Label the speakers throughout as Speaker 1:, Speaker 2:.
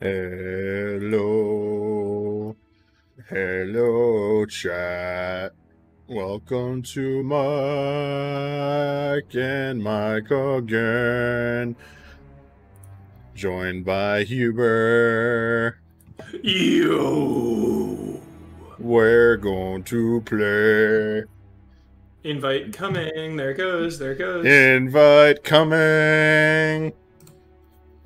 Speaker 1: Hello. Hello, chat. Welcome to Mike and Mike again. Joined by Huber.
Speaker 2: You.
Speaker 1: We're going to play.
Speaker 2: Invite coming. There it goes. There it goes.
Speaker 1: Invite coming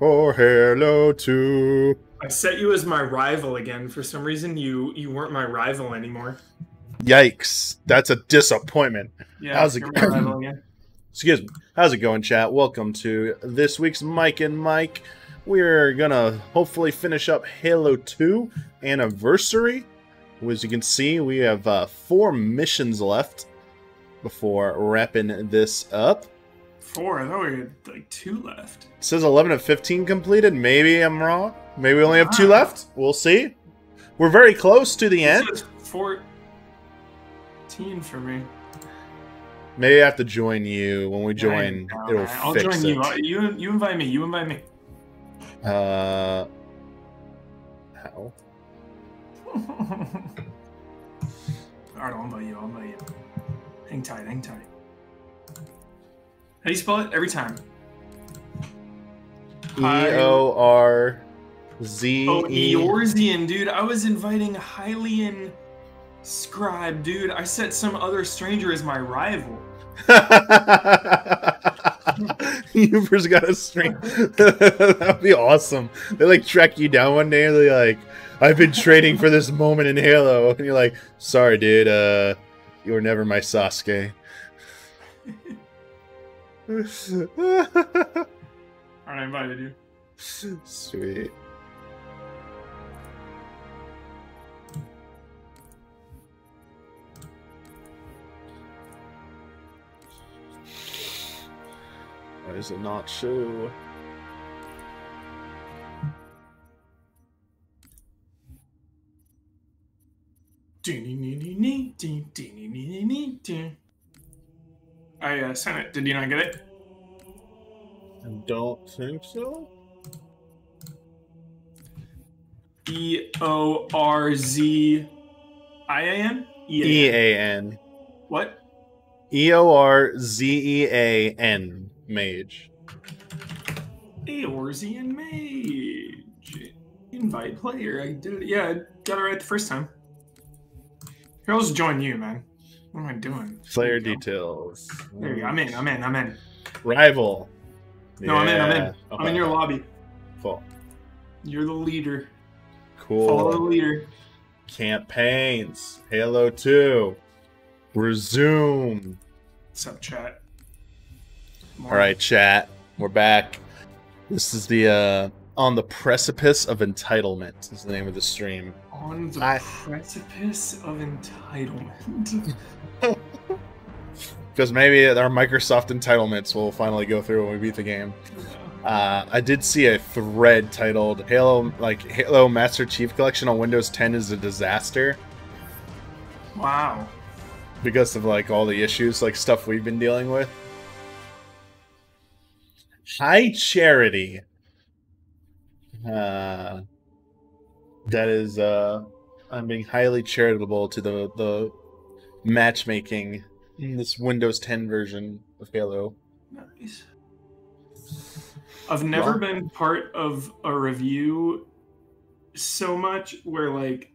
Speaker 1: for Halo 2.
Speaker 2: I set you as my rival again. For some reason, you you weren't my rival anymore.
Speaker 1: Yikes. That's a disappointment.
Speaker 2: Yeah,
Speaker 1: How's it going? Excuse me. How's it going, chat? Welcome to this week's Mike and Mike. We're gonna hopefully finish up Halo 2 Anniversary. As you can see, we have uh, four missions left before wrapping this up.
Speaker 2: Four. I thought we had like two left.
Speaker 1: It says 11 of 15 completed. Maybe I'm wrong. Maybe we only have two left. We'll see. We're very close to the end.
Speaker 2: It says Fourteen for me.
Speaker 1: Maybe I have to join you. When we join,
Speaker 2: Yeah,
Speaker 1: it'll
Speaker 2: I'll
Speaker 1: fix
Speaker 2: join
Speaker 1: it.
Speaker 2: you. You you invite me. You invite me.
Speaker 1: Uh, how?
Speaker 2: All right, I'll invite you. I'll invite you. Hang tight. Hang tight. How do you spell it? Every time.
Speaker 1: E. O R Z
Speaker 2: Oh. Eorzean, dude. I was inviting Hylian Scribe, dude. I set some other stranger as my rival.
Speaker 1: Huber's got a string. That'd be awesome. They like track you down one day and they're like, I've been training for this moment in Halo. And you're like, sorry, dude, uh, you were never my Sasuke.
Speaker 2: Alright, I invited you.
Speaker 1: Sweet. Why does it not show?
Speaker 2: I uh, sent it. Did you not get it?
Speaker 1: I don't think so.
Speaker 2: E O R Z I A N?
Speaker 1: E A N.
Speaker 2: What?
Speaker 1: E O R Z E A N. Mage.
Speaker 2: Eorzean Mage. Invite player. I did it. Yeah, I got it right the first time. Here, I'll just join you, man. What am I doing?
Speaker 1: Player
Speaker 2: There you go.
Speaker 1: details.
Speaker 2: There you go. I'm in. I'm in. I'm in.
Speaker 1: Rival.
Speaker 2: No, I'm in. I'm in.
Speaker 1: Yeah.
Speaker 2: I'm in your lobby.
Speaker 1: Cool.
Speaker 2: You're the leader. Cool. Follow the leader.
Speaker 1: Campaigns. Halo 2. Resume.
Speaker 2: What's up, chat?
Speaker 1: All right, chat. We're back. This is the uh on the precipice of entitlement is the name of the stream.
Speaker 2: On the
Speaker 1: I-
Speaker 2: precipice of entitlement.
Speaker 1: Because maybe our Microsoft entitlements will finally go through when we beat the game. Uh, I did see a thread titled "Halo like Halo Master Chief Collection on Windows 10 is a disaster"
Speaker 2: wow.
Speaker 1: because of like all the issues, like stuff we've been dealing with. High charity. Uh, that is, uh, I'm being highly charitable to the the matchmaking in this Windows 10 version of Halo.
Speaker 2: Nice. I've never
Speaker 1: Well-
Speaker 2: been part of a review so much where like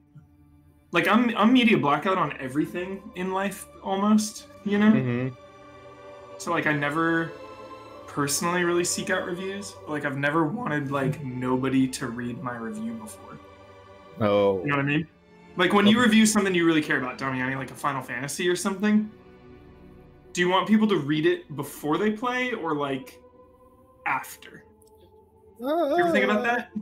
Speaker 2: like I'm I'm media blackout on everything in life almost, you know?
Speaker 1: Mm-hmm.
Speaker 2: So like I never personally really seek out reviews. Like I've never wanted like nobody to read my review before.
Speaker 1: Oh,
Speaker 2: You know what I mean? Like when you review something you really care about, Damiani, like a Final Fantasy or something, do you want people to read it before they play or like after? You ever think about that?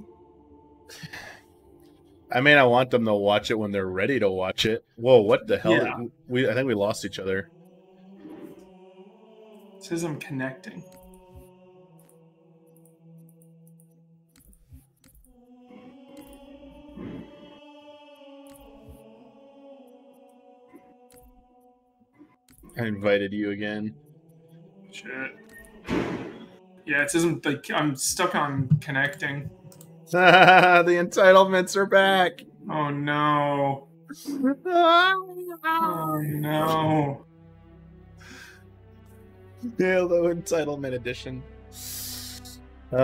Speaker 1: I mean, I want them to watch it when they're ready to watch it. Whoa, what the hell?
Speaker 2: Yeah.
Speaker 1: We I think we lost each other.
Speaker 2: It says I'm connecting.
Speaker 1: I invited you again.
Speaker 2: Shit. Yeah, it says I'm like I'm stuck on connecting.
Speaker 1: the entitlements are back.
Speaker 2: Oh no. Oh no.
Speaker 1: Halo Entitlement Edition. Uh,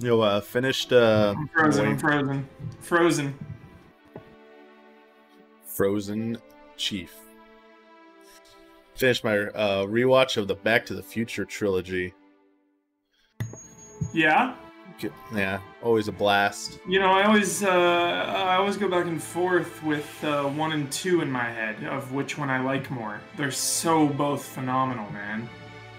Speaker 1: yo, uh, finished. Uh,
Speaker 2: I'm frozen. I'm frozen. Frozen.
Speaker 1: Frozen Chief. Finished my uh, rewatch of the Back to the Future trilogy.
Speaker 2: Yeah.
Speaker 1: Yeah, always a blast.
Speaker 2: You know, I always, uh, I always go back and forth with uh, one and two in my head of which one I like more. They're so both phenomenal, man.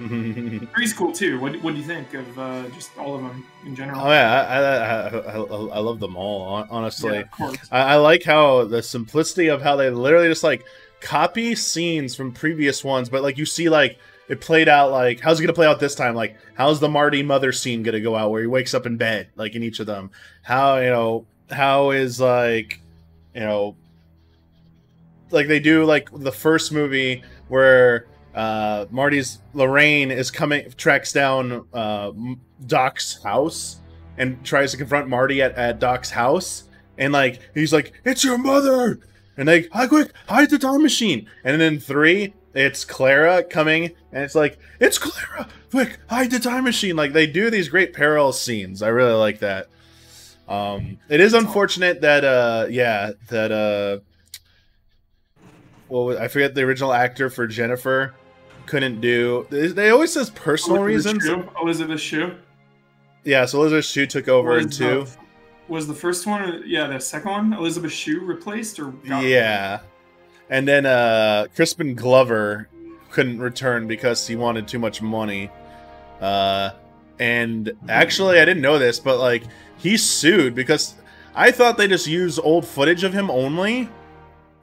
Speaker 2: Three's cool too. What, what do you think of uh, just all of them in general?
Speaker 1: Oh yeah, I, I, I, I, I love them all. Honestly,
Speaker 2: Yeah, of course.
Speaker 1: I, I like how the simplicity of how they literally just like copy scenes from previous ones, but like you see like it played out like how's it gonna play out this time? Like how's the Marty mother scene gonna go out where he wakes up in bed like in each of them? How you know how is like you know like they do like the first movie where uh Marty's Lorraine is coming tracks down uh Doc's house and tries to confront Marty at, at Doc's house. And like he's like it's your mother! And like, hi quick hide the time machine! And then three it's Clara coming and it's like it's Clara! Quick hide the time machine! Like they do these great parallel scenes. I really like that. Um it is unfortunate that uh yeah that uh well I forget the original actor for Jennifer couldn't do they always says personal
Speaker 2: Elizabeth
Speaker 1: reasons
Speaker 2: Shue? Elizabeth Shue.
Speaker 1: yeah so Elizabeth Shue took over in two
Speaker 2: Was the first one? Yeah, the second one. Elizabeth Shue replaced or?
Speaker 1: Yeah. And then uh Crispin Glover couldn't return because he wanted too much money. Uh and actually I didn't know this, but like he sued because I thought they just used old footage of him only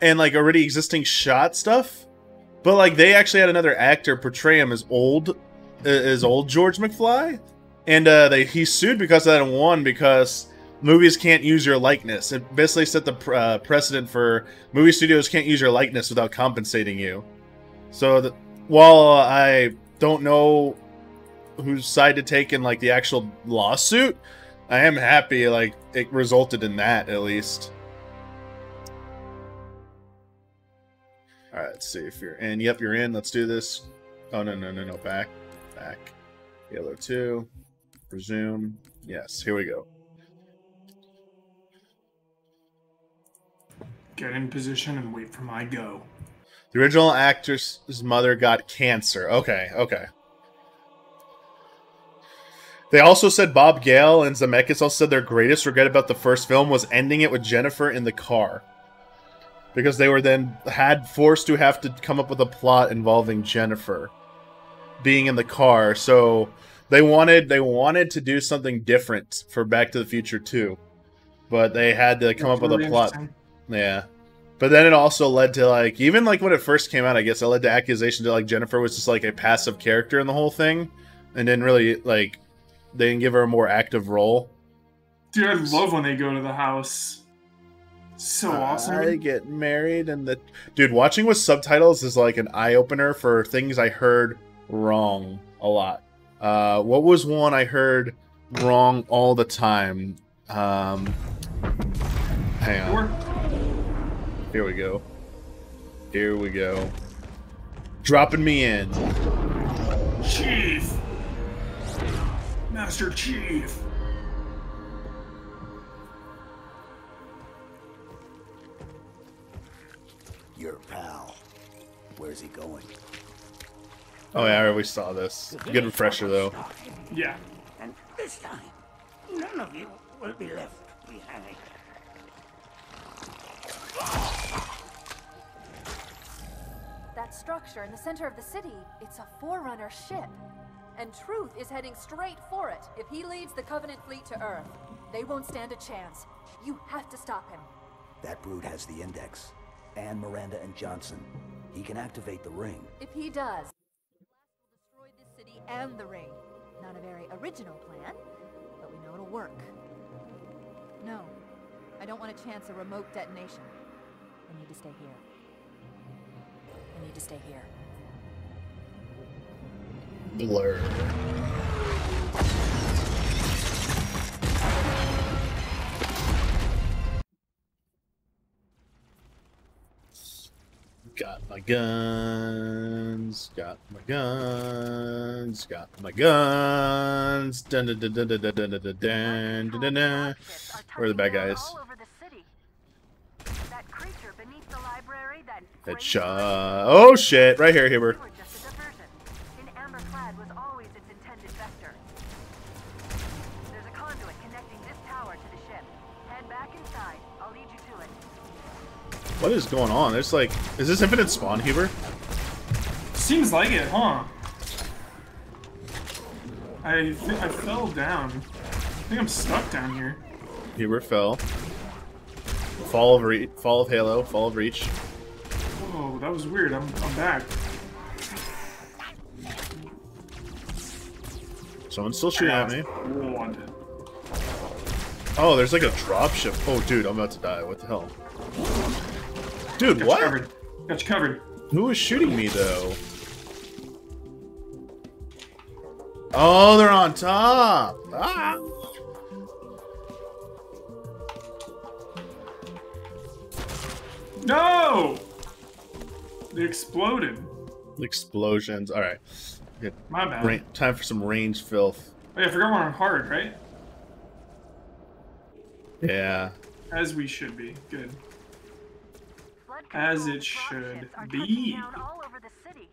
Speaker 1: and like already existing shot stuff. But like they actually had another actor portray him as old as old George McFly. And uh they he sued because of that and won because movies can't use your likeness. It basically set the uh, precedent for movie studios can't use your likeness without compensating you. So the, while I don't know whose side to take in like the actual lawsuit, I am happy like it resulted in that at least. All right, let's see if you're in. Yep, you're in. Let's do this. Oh no no no no back back. Halo 2. Resume. Yes, here we go.
Speaker 2: Get in position and wait for my go.
Speaker 1: The original actress's mother got cancer. Okay, okay. They also said Bob Gale and Zemeckis also said their greatest regret about the first film was ending it with Jennifer in the car. Because they were then had forced to have to come up with a plot involving Jennifer being in the car. So they wanted they wanted to do something different for Back to the Future 2. But they had to come
Speaker 2: That's
Speaker 1: up with
Speaker 2: really
Speaker 1: a plot. Yeah. But then it also led to like even like when it first came out, I guess it led to accusations that like Jennifer was just like a passive character in the whole thing and didn't really like they didn't give her a more active role.
Speaker 2: Dude, I love when they go to the house. So awesome.
Speaker 1: I get married and the dude watching with subtitles is like an eye opener for things I heard wrong a lot. Uh, what was one I heard wrong all the time? Um, hang on. Here we go. Here we go. Dropping me in.
Speaker 2: Chief! Master Chief!
Speaker 3: Your pal. Where's he going?
Speaker 1: Oh yeah, I already saw this. Good refresher though.
Speaker 2: Yeah.
Speaker 4: And this time, none of you will be left behind.
Speaker 5: That structure in the center of the city, it's a Forerunner ship. And Truth is heading straight for it. If he leads the Covenant fleet to Earth, they won't stand a chance. You have to stop him.
Speaker 3: That brute has the index. And Miranda and Johnson. He can activate the ring.
Speaker 5: If he does, the will destroy this city and the ring. Not a very original plan, but we know it'll work. No, I don't want to chance a remote detonation. I need to stay here. I need to stay here.
Speaker 1: Blur. My guns. Got my guns. Got my guns. Dun dun dun dun dun dun dun dun dun dun dun dun. Where are the bad guys?
Speaker 6: The city. That creature beneath the library, that
Speaker 1: Headshot. Oh shit! Right here, Huber. What is going on? There's like, is this infinite spawn, Huber?
Speaker 2: Seems like it, huh? I think I fell down. I think I'm stuck down here.
Speaker 1: Huber fell. Fall of Re- Fall of Halo. Fall of Reach.
Speaker 2: Whoa, that was weird. I'm, I'm back.
Speaker 1: Someone's still shooting at me.
Speaker 2: Wanted.
Speaker 1: Oh, there's like a drop ship. Oh, dude, I'm about to die. What the hell? Dude,
Speaker 2: Got
Speaker 1: what?
Speaker 2: you covered. Got you covered.
Speaker 1: Who is shooting me though? Oh, they're on top. Ah.
Speaker 2: No! They exploded.
Speaker 1: Explosions. All right.
Speaker 2: My bad.
Speaker 1: Ra- time for some range filth.
Speaker 2: Oh, yeah, I forgot we're on hard, right?
Speaker 1: Yeah.
Speaker 2: As we should be. Good.
Speaker 6: Flood
Speaker 2: As it should be.
Speaker 6: touching down all over the city.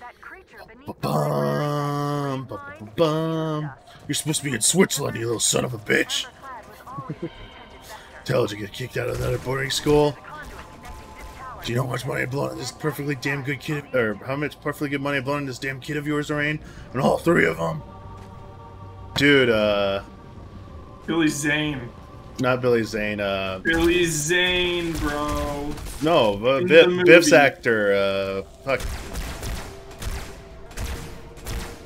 Speaker 6: That creature beneath the
Speaker 1: Bum, bum, bum, bum. You're supposed to be in Switzerland, you little son of a bitch.
Speaker 6: amber clad was always its intended vector.
Speaker 1: Tell you get kicked out of another boarding school.
Speaker 6: The conduit connecting this tower
Speaker 1: Do you know how much money I blown on this perfectly damn good kid, or how much perfectly good money I blown on this damn kid of yours, Lorraine? And all three of them? Dude, uh,
Speaker 2: Billy Zane.
Speaker 1: Not Billy Zane, uh,
Speaker 2: Billy Zane, bro.
Speaker 1: no, uh, Biff, Biff's actor, uh, fuck.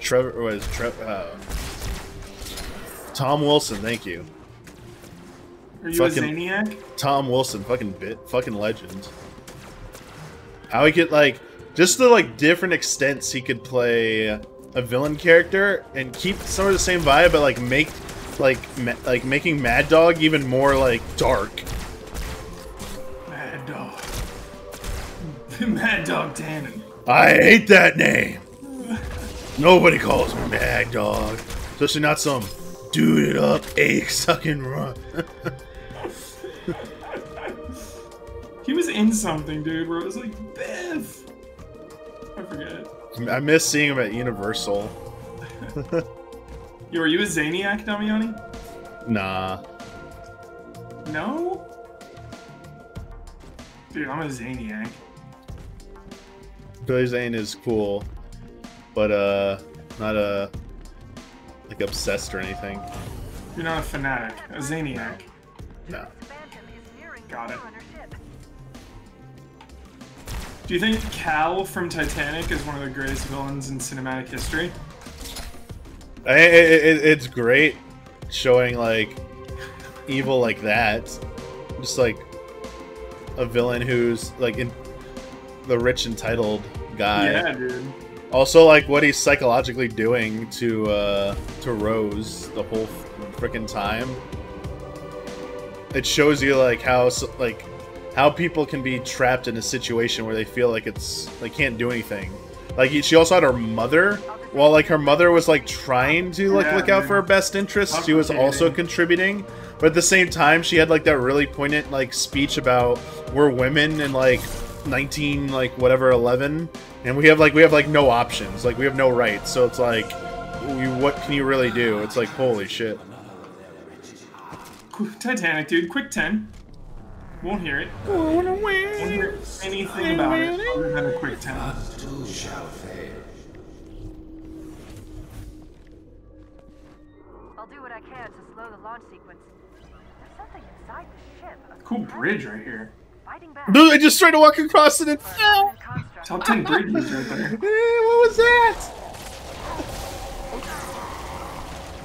Speaker 1: Trevor, was Trevor, uh, Tom Wilson, thank you.
Speaker 2: Are you
Speaker 1: Fucking-
Speaker 2: a Zaniac?
Speaker 1: Tom Wilson, fucking bit, fucking legend. How he could like, just the like different extents he could play a villain character and keep some of the same vibe, but like make like ma- like making Mad Dog even more like dark.
Speaker 2: Mad Dog. Mad Dog Tannen.
Speaker 1: I hate that name. Nobody calls me Mad Dog, especially not some dude it up, egg sucking run.
Speaker 2: He was in something, dude, where it was like, Biff! I forget.
Speaker 1: I miss seeing him at Universal.
Speaker 2: Yo, are you a Zaniac, Damiani?
Speaker 1: Nah.
Speaker 2: No? Dude, I'm a Zaniac. Eh?
Speaker 1: Billy Zane is cool, but uh, not a like obsessed or anything.
Speaker 2: You're not a fanatic, a Zaniac.
Speaker 6: Eh? No. Nearing the
Speaker 2: Got it. Do you think Cal from Titanic is one of the greatest villains in cinematic history?
Speaker 1: I, it, it, it's great showing like evil like that, just like a villain who's like in the rich entitled guy.
Speaker 2: yeah, dude.
Speaker 1: Also, like what he's psychologically doing to uh, to Rose the whole freaking time. It shows you like how like how people can be trapped in a situation where they feel like it's they can't do anything. Like she also had her mother. While like her mother was like trying to like
Speaker 2: Yeah,
Speaker 1: look out
Speaker 2: dude.
Speaker 1: for her best interests, she was also contributing. But at the same time, she had like that really poignant like speech about we're women in like 19 like whatever 11 and we have like we have like no options like we have no rights so it's like we, what can you really do it's like holy shit
Speaker 2: Titanic, dude. Quick 10. Won't hear it. Won't hear anything about it other than a quick 10.
Speaker 6: I can to slow the launch sequence. There's something inside the ship. a
Speaker 2: Cool bridge right here.
Speaker 1: Dude, I just tried to walk across it and fell
Speaker 6: Permanent.
Speaker 2: Top 10 bridges right there.
Speaker 1: Eh, what was that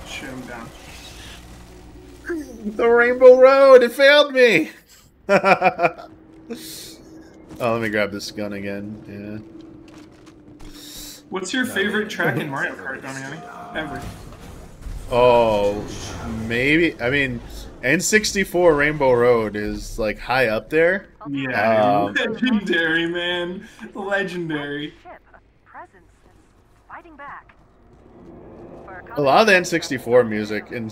Speaker 2: Shoot him down.
Speaker 1: the rainbow road it failed me oh let me grab this gun again Yeah.
Speaker 2: What's your favorite track in Mario Kart, Damiani? Ever.
Speaker 1: Yeah oh maybe i mean N64 Rainbow Road is like high up there.
Speaker 2: Yeah,
Speaker 1: Um,
Speaker 2: legendary, man. Legendary.
Speaker 6: A presence that's fighting back. For
Speaker 1: A lot of the N64 music and.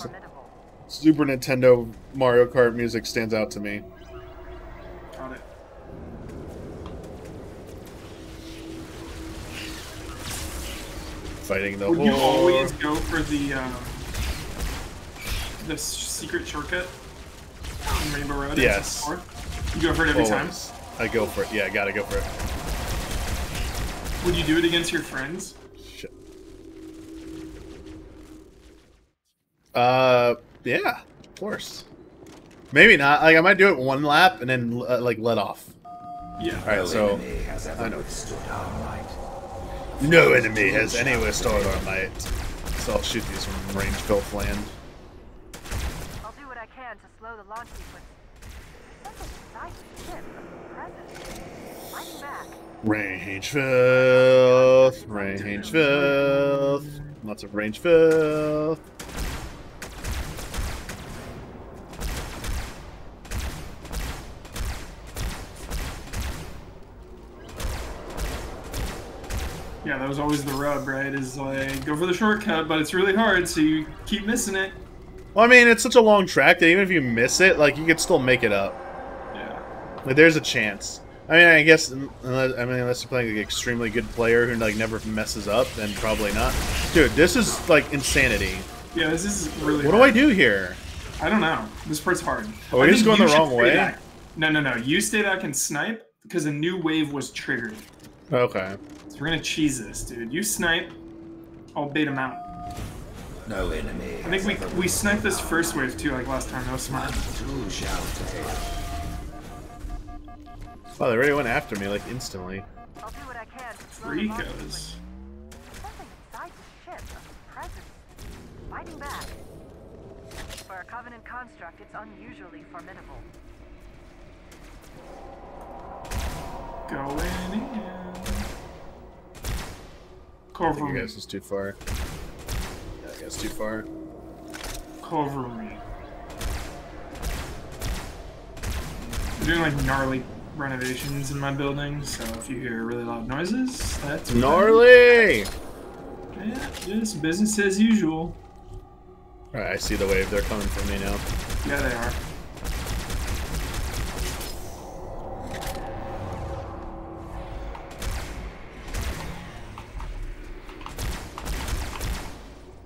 Speaker 1: Super Nintendo Mario Kart music stands out to me. Fighting the
Speaker 2: Would you always go for the um, the secret shortcut in Rainbow Road?
Speaker 1: Yes.
Speaker 2: 64? You go for it every time.
Speaker 1: I go for it. Yeah, I gotta go for it.
Speaker 2: Would you do it against your friends?
Speaker 1: Shit. Uh, yeah, of course. Maybe not. Like I might do it one lap and then uh, like let off.
Speaker 2: Yeah.
Speaker 1: All right, so I know.
Speaker 3: withstood our might.
Speaker 1: no enemy has anywhere stored our might. So I'll shoot these from range filth land.
Speaker 6: I'll do what I can to slow the launch sequence. Something inside the ship, a presence. Fighting back.
Speaker 1: Range filth, range filth, lots of range filth.
Speaker 2: Yeah, that was always the rub, right? Is like go for the shortcut, but it's really hard, so you keep missing it.
Speaker 1: Well, I mean, it's such a long track that even if you miss it, like you could still make it up.
Speaker 2: Yeah.
Speaker 1: Like there's a chance. I mean, I guess mm, unless, I mean unless you're playing like, an extremely good player who like never messes up, then probably not. Dude, this is like insanity.
Speaker 2: Yeah, this is really.
Speaker 1: What do I do here?
Speaker 2: I don't know. This part's hard.
Speaker 1: Are we
Speaker 2: I
Speaker 1: just going the wrong way?
Speaker 2: back. No, no, no. You stay back and snipe because a new wave was triggered.
Speaker 1: Okay.
Speaker 2: So we're gonna cheese this, dude. You snipe. I'll bait him out.
Speaker 3: No enemy.
Speaker 2: I think we we sniped this first wave too, like last time. That was smart.
Speaker 3: Too shall.
Speaker 1: Oh, they already went after me like instantly.
Speaker 6: I'll do what I can to slow
Speaker 2: Freakos.
Speaker 6: Something inside the ship, a. Fighting back. For a Covenant construct, it's unusually formidable.
Speaker 2: Going in.
Speaker 1: I think you guys is too far. Guess too far.
Speaker 2: Cover me. I'm doing like gnarly renovations in my building, so if you hear really loud noises, that's
Speaker 1: Gnarly!
Speaker 2: Yeah, just business as usual.
Speaker 1: Alright, I see the wave. They're coming for me now.
Speaker 2: Yeah, they are.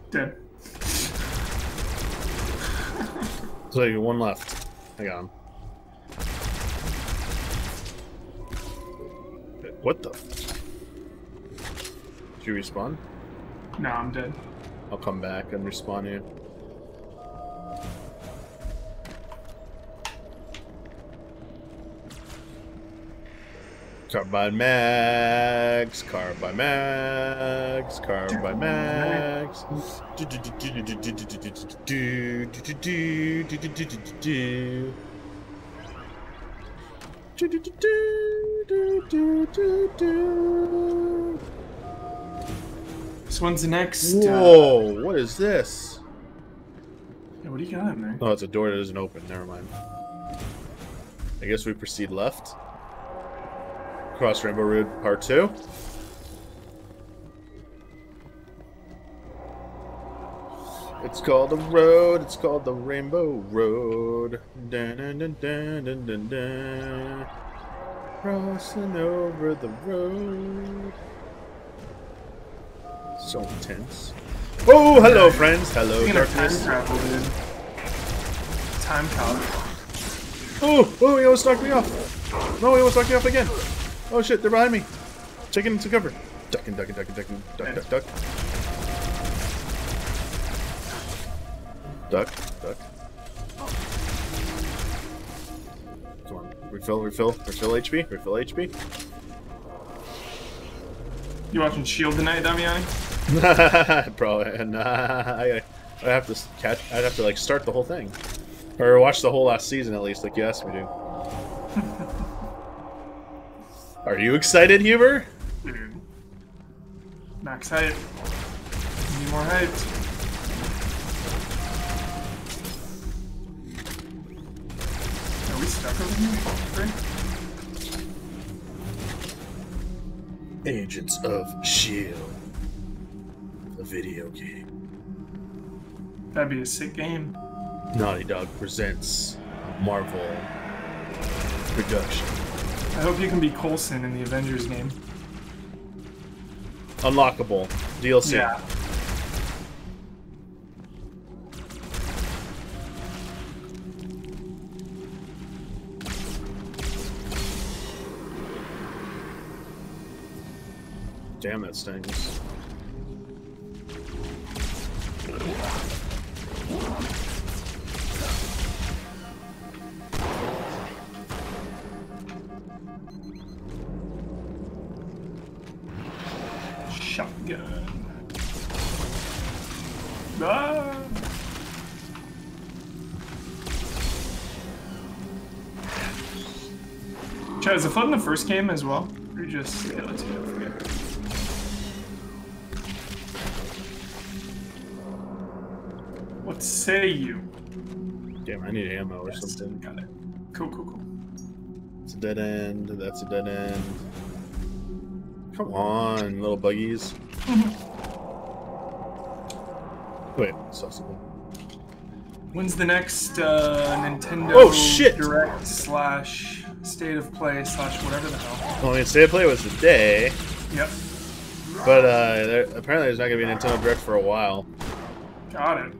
Speaker 2: Dead.
Speaker 1: So you one left. I got him. What the? Did you respawn?
Speaker 2: No, I'm dead.
Speaker 1: I'll come back and respawn you. Carbide mags, carbide mags, carbide mags.
Speaker 2: This one's next. Uh,
Speaker 1: Whoa, what is this?
Speaker 2: yeah, what do you got in there?
Speaker 1: Oh, it's a door that doesn't open. Never mind. I guess we proceed left. Cross Rainbow Road Part 2. It's called the road, it's called the Rainbow Road. Dun, dun, dun, dun, dun, dun, dun. Crossing over the road. So intense. Oh, hello, friends. Hello,
Speaker 2: Speaking of time
Speaker 1: darkness.
Speaker 2: travel, dude. Time travel.
Speaker 1: Oh, oh, he almost knocked me off. No, he almost knocked me off again. Oh shit, they're behind me. Taking into cover. Ducking, ducking, ducking, ducking, duck, duck, duck. Duck, duck. Come on, refill, refill, refill HP, refill HP.
Speaker 2: You watching Shield tonight, Damiani?
Speaker 1: Probably, and uh, I, I have to catch. I'd have to like start the whole thing, or watch the whole last season at least, like you asked me to. Are you excited, Huber?
Speaker 2: Dude. Max hype. Need more hyped. dark over here?
Speaker 1: Agents of S.H.I.E.L.D. A video game.
Speaker 2: That'd be a sick game.
Speaker 1: Naughty Dog presents Marvel production.
Speaker 2: I hope you can be Coulson in the Avengers game.
Speaker 1: Unlockable DLC.
Speaker 2: Yeah.
Speaker 1: Damn, that stings.
Speaker 2: Shotgun. Ah! Chad, is the flood in the first game as well? Or just yeah, let's go. Forget. What say you?
Speaker 1: Damn, I need ammo or something.
Speaker 2: Got it. Cool, cool, cool.
Speaker 1: A dead end. That's a dead end. Come on, little buggies. Wait, saw something.
Speaker 2: When's the next uh, Nintendo
Speaker 1: Oh, shit!
Speaker 2: Direct slash State of Play slash whatever the hell?
Speaker 1: Well, I mean, State of Play was today,
Speaker 2: Yep,
Speaker 1: but uh, there, apparently there's not gonna be a Nintendo Direct for a while.
Speaker 2: got it.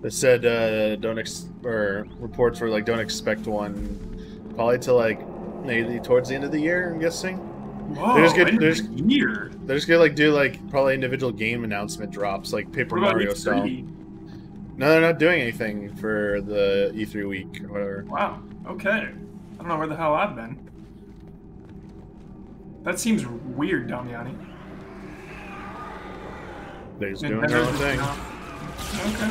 Speaker 1: They said uh, don't ex- or reports were like don't expect one probably to like maybe towards the end of the year. I'm guessing
Speaker 2: Whoa,
Speaker 1: They're just good-
Speaker 2: end
Speaker 1: they're just-
Speaker 2: year.
Speaker 1: they're just gonna like do like probably individual game announcement drops like Paper Mario
Speaker 2: E3?
Speaker 1: style. No, they're not doing anything for the E3 week or whatever.
Speaker 2: Wow. Okay. I don't know where the hell I've been. That seems weird, Damiani.
Speaker 1: They're just doing their own thing.
Speaker 2: not- Okay.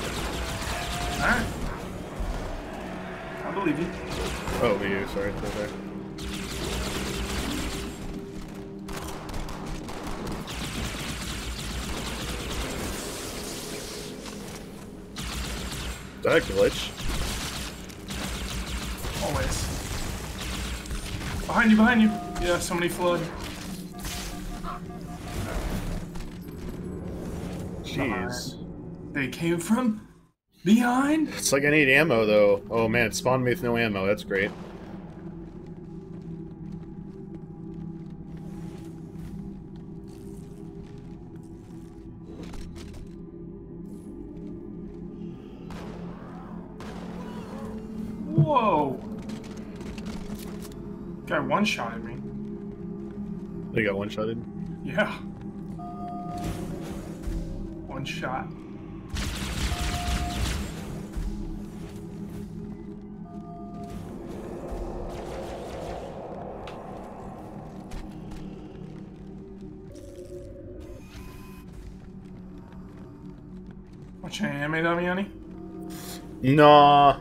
Speaker 2: All right. Believe you.
Speaker 1: Oh, you sorry. Is that glitch?
Speaker 2: Always. Behind you, behind you. Yeah, so many flood.
Speaker 1: Jeez.
Speaker 2: They came from behind.
Speaker 1: It's like I need ammo though. Oh man, it spawned me with no ammo. That's great.
Speaker 2: Whoa. Guy one shot at me.
Speaker 1: They got one shotted.
Speaker 2: Yeah. One shot. Watching anime, Damiani?
Speaker 1: Nah.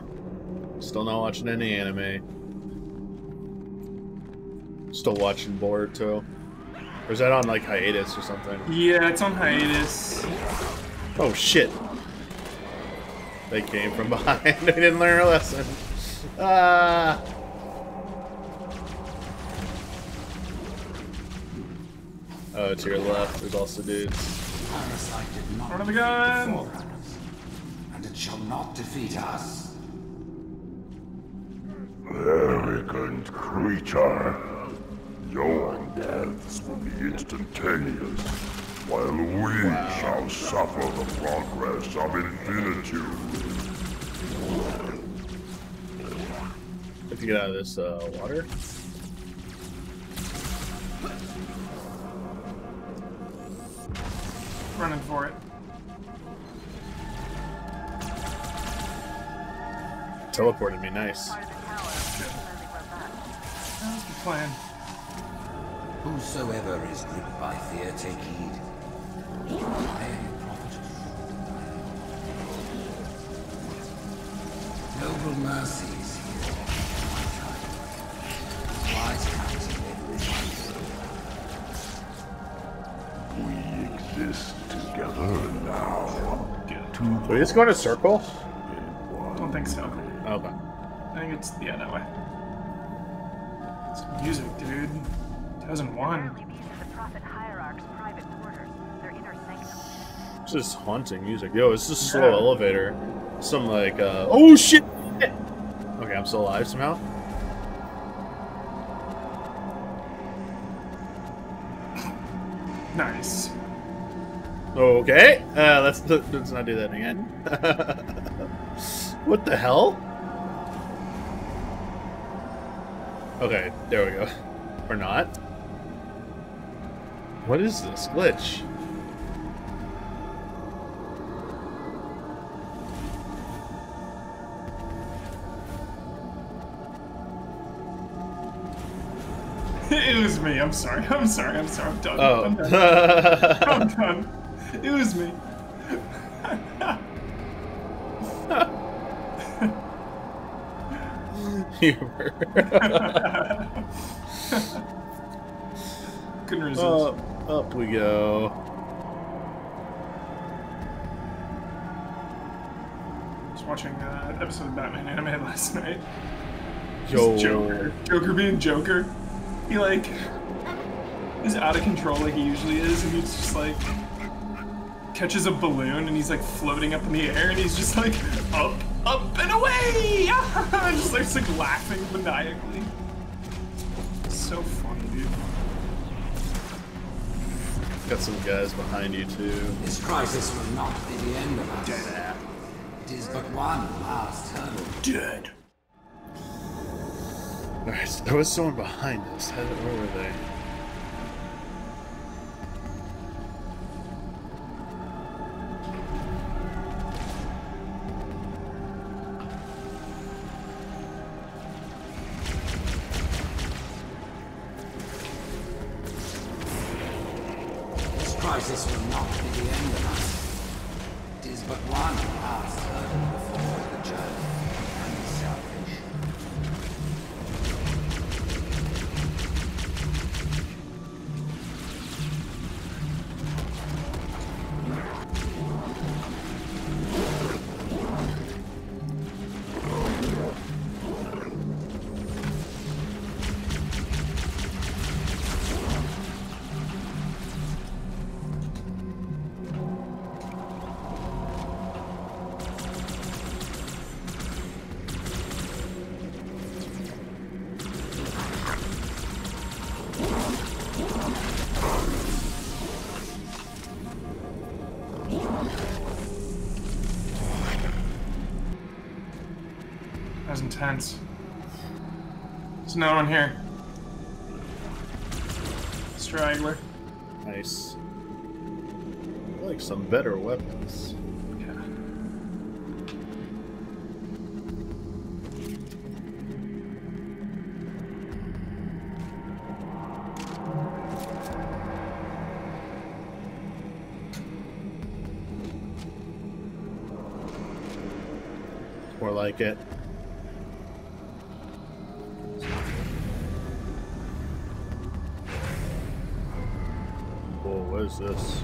Speaker 1: Still not watching any anime. Still watching Boruto. Or is that on like hiatus or something?
Speaker 2: Yeah, it's on hiatus.
Speaker 1: Oh shit. They came from behind. they didn't learn a lesson. Ah. Oh, to your left, there's also dudes.
Speaker 7: Parasite did not
Speaker 2: Front of the gun.
Speaker 7: Forerunners, and it shall not defeat us.
Speaker 8: Arrogant creature. Your deaths will be instantaneous, while we shall suffer the progress of infinitude.
Speaker 1: If you get out of this uh, water.
Speaker 2: Running for it.
Speaker 1: Teleported me, nice.
Speaker 6: Part the tower. Depending on that.
Speaker 2: That's the plan.
Speaker 7: Whosoever is gripped by fear, take heed. May it profit. Noble mercies here. Wise counsel
Speaker 8: We exist together now. Two
Speaker 1: Are we just going to circle?
Speaker 8: in one.
Speaker 2: Don't it's yeah that way. It's music, dude. 2001.
Speaker 6: Apparently these are the Prophet Hierarch's private quarters, their inner sanctum.
Speaker 1: It's just haunting music. Yo, it's just a slow
Speaker 2: Yeah.
Speaker 1: elevator. Some like, uh, oh shit! Okay, I'm still alive somehow.
Speaker 2: Nice.
Speaker 1: Okay, uh, let's let's not do that again. what the hell? Okay, there we go. Or not. What is this glitch?
Speaker 2: it was me. I'm sorry. I'm sorry. I'm sorry. I'm done.
Speaker 1: Oh.
Speaker 2: I'm done. I'm done. It was me.
Speaker 1: Humor.
Speaker 2: Couldn't resist.
Speaker 1: up, up we go.
Speaker 2: was watching uh, episode of Batman anime last night.
Speaker 1: Yo.
Speaker 2: Joker. Joker being Joker. He like is out of control like he usually is, and he's just like catches a balloon and he's like floating up in the air and he's just like up, up and away! just like, like laughing maniacally. So funny, dude.
Speaker 1: Got some guys behind you too.
Speaker 7: This crisis will not be the end of us. It is but one last hurdle.
Speaker 2: Dead.
Speaker 1: Alright, so there was someone behind us. How, where were they?
Speaker 2: No one here. Straggler.
Speaker 1: Nice. I like some better weapons. Like it. Is this?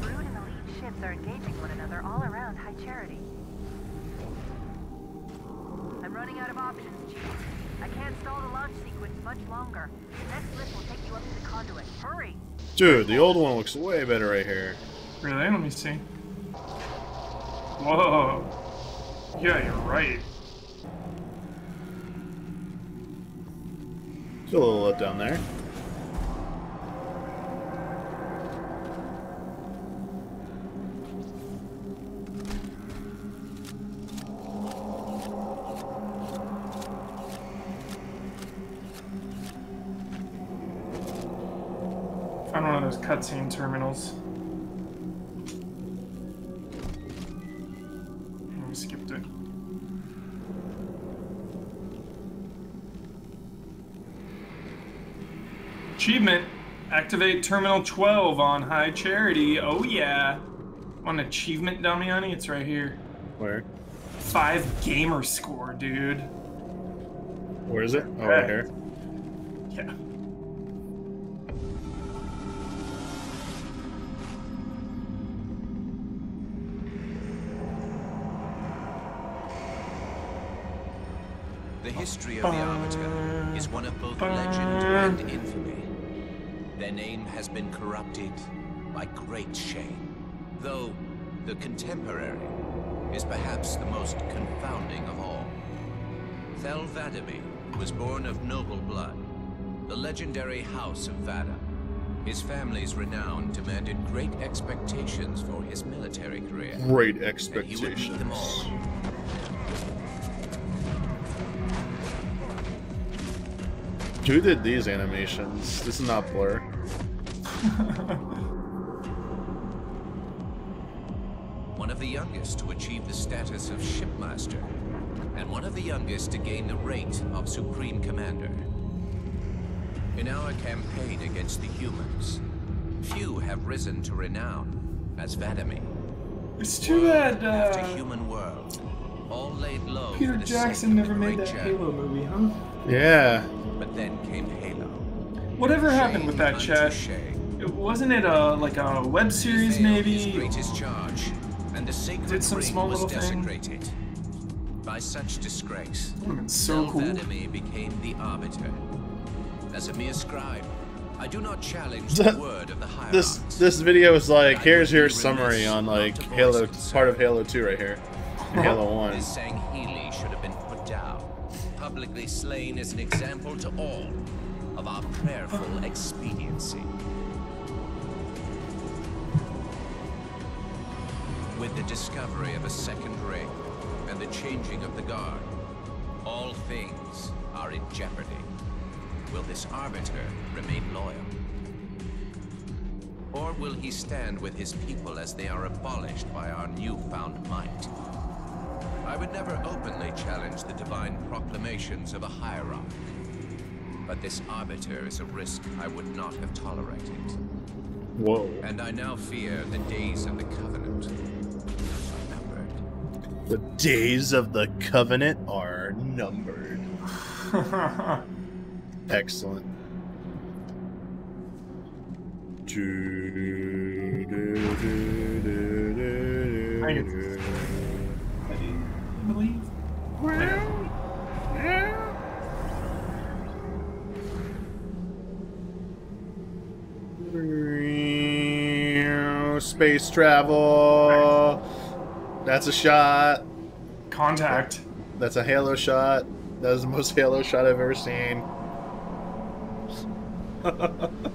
Speaker 6: Brute and elite ships are engaging one another all around High Charity. I'm running out of options, Chief. I can't stall the launch sequence much longer. The next lift will take you up to the conduit. Hurry!
Speaker 1: Dude, the old one looks way better right here.
Speaker 2: Really? Let me see. Whoa. Yeah, you're right.
Speaker 1: Still a little up down there.
Speaker 2: Found one of those cutscene terminals. Achievement, activate Terminal 12 on High Charity. Oh yeah. Want an achievement, Damiani? It's right here.
Speaker 1: Where?
Speaker 2: Five gamer score, dude.
Speaker 1: Where is it? Oh, right here.
Speaker 2: Yeah.
Speaker 9: The history of the Arbiter is one of both legend and infamy. Their name has been corrupted by great shame, though the contemporary is perhaps the most confounding of all. Thel 'Vadamee was born of noble blood, the legendary House of Vada. His family's renown demanded great expectations for his military career.
Speaker 1: Great
Speaker 9: and he would meet them all.
Speaker 1: expectations. Who did these animations? This is not Blur.
Speaker 9: One of the youngest to achieve the status of shipmaster, and one of the youngest to gain the rank of supreme commander. In our campaign against the humans, few have risen to renown as Vadamee.
Speaker 2: It's too bad
Speaker 9: After
Speaker 2: uh,
Speaker 9: human world, all laid low
Speaker 2: Peter Jackson never made
Speaker 9: great
Speaker 2: that
Speaker 9: journey.
Speaker 2: Halo movie, huh?
Speaker 1: Yeah.
Speaker 9: But then came Halo.
Speaker 2: Whatever happened with that
Speaker 9: unto
Speaker 2: chat?
Speaker 9: shame.
Speaker 2: It, wasn't it a like a web series
Speaker 9: He failed his
Speaker 2: maybe?
Speaker 9: greatest charge, and the sacred
Speaker 2: Did some small
Speaker 9: was
Speaker 2: little thing.
Speaker 9: desecrated. By such disgrace,
Speaker 2: hmm, so
Speaker 9: Thel
Speaker 2: cool.
Speaker 9: 'Vadamee became the arbiter. As a mere scribe, I do not challenge the word of the
Speaker 1: This
Speaker 9: hierarchs.
Speaker 1: this video is like here's your summary on like Halo part of Halo 2 right here. Halo 1.
Speaker 9: This Sangheili should have been put down, publicly slain as an example to all of our prayerful expediency. With the discovery of a second ring and the changing of the guard, all things are in jeopardy. Will this arbiter remain loyal? Or will he stand with his people as they are abolished by our newfound might? I would never openly challenge the divine proclamations of a hierarch. But this arbiter is a risk I would not have tolerated.
Speaker 1: Whoa.
Speaker 9: And I now fear the days of the Covenant.
Speaker 1: The days of the Covenant are numbered. Excellent. Space travel. That's a shot.
Speaker 2: Contact.
Speaker 1: That's a Halo shot. That is the most Halo shot I've ever seen.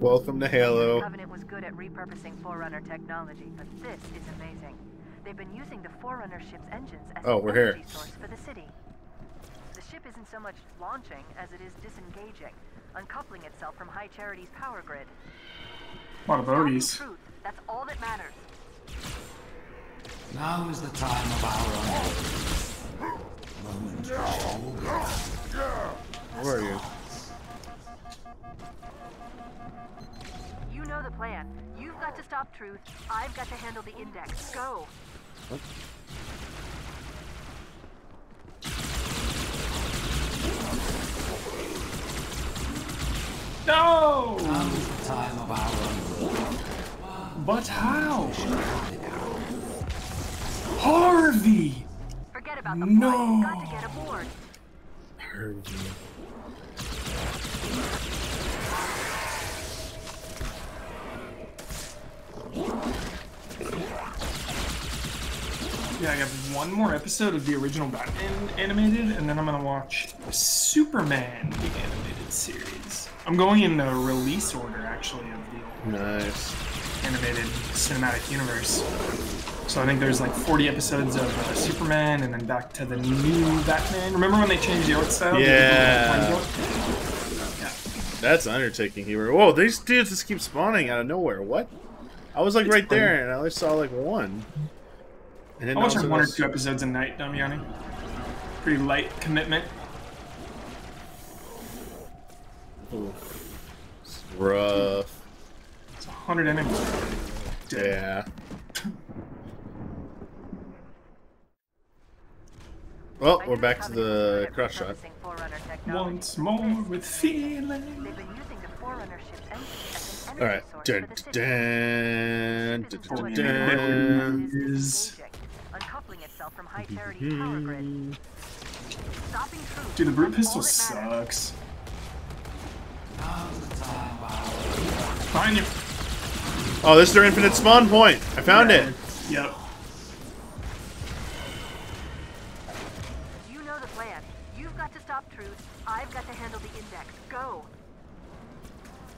Speaker 1: Welcome to Halo.
Speaker 6: Covenant was good at repurposing Forerunner technology, but this is amazing. They've been using the Forerunner ship's engines as
Speaker 1: Oh,
Speaker 6: an
Speaker 1: we're here.
Speaker 6: energy source for the city. The ship isn't so much launching as it is disengaging, uncoupling itself from High Charity's power grid.
Speaker 2: A lot of
Speaker 6: Stopping
Speaker 2: bogeys.
Speaker 6: truth, that's all that matters.
Speaker 7: Now is the time of our unfolding. Moment
Speaker 1: Where are you?
Speaker 6: You know the plan. You've got to stop truth. I've got to handle the index. Go.
Speaker 2: No!
Speaker 7: Now is the time of our unfolding.
Speaker 2: But how? Harvey!
Speaker 6: Forget about the
Speaker 2: No.
Speaker 6: plan. You've got to get aboard.
Speaker 2: Yeah, I have one more episode of the original Batman animated, and then I'm gonna watch Superman, the animated series. I'm going in the release order, actually, of the
Speaker 1: Nice.
Speaker 2: animated cinematic universe. So I think there's like 40 episodes of uh, Superman, and then back to the new Batman. Remember when they changed the art style?
Speaker 1: Yeah.
Speaker 2: little time jump?
Speaker 1: That's undertaking here. Whoa, these dudes just keep spawning out of nowhere. What? I was like
Speaker 2: It's
Speaker 1: right
Speaker 2: funny.
Speaker 1: there, and I only saw like one. And then
Speaker 2: I watch
Speaker 1: all of a
Speaker 2: like one or two episodes a night, Damiani. Pretty light commitment.
Speaker 1: Oof. It's rough.
Speaker 2: It's a 100 enemies.
Speaker 1: Yeah. Well, we're back to the cross shot.
Speaker 6: Repurposing Forerunner technology.
Speaker 2: Once more with feeling.
Speaker 6: They've been using the Forerunner ship's engine as an
Speaker 1: All
Speaker 6: energy
Speaker 1: right.
Speaker 6: source
Speaker 1: Dun,
Speaker 6: for the city.
Speaker 1: dun, dun, dun, dun.
Speaker 2: Is-
Speaker 6: engaging, yourself from High Charity's power grid.
Speaker 2: Dude, the brute pistol
Speaker 6: that matters.
Speaker 2: sucks. Behind you.
Speaker 1: Oh, this is their infinite spawn point. I found it.
Speaker 2: Yep.
Speaker 6: You know the plan. You've got to stop Truth. I've got to handle the index. Go.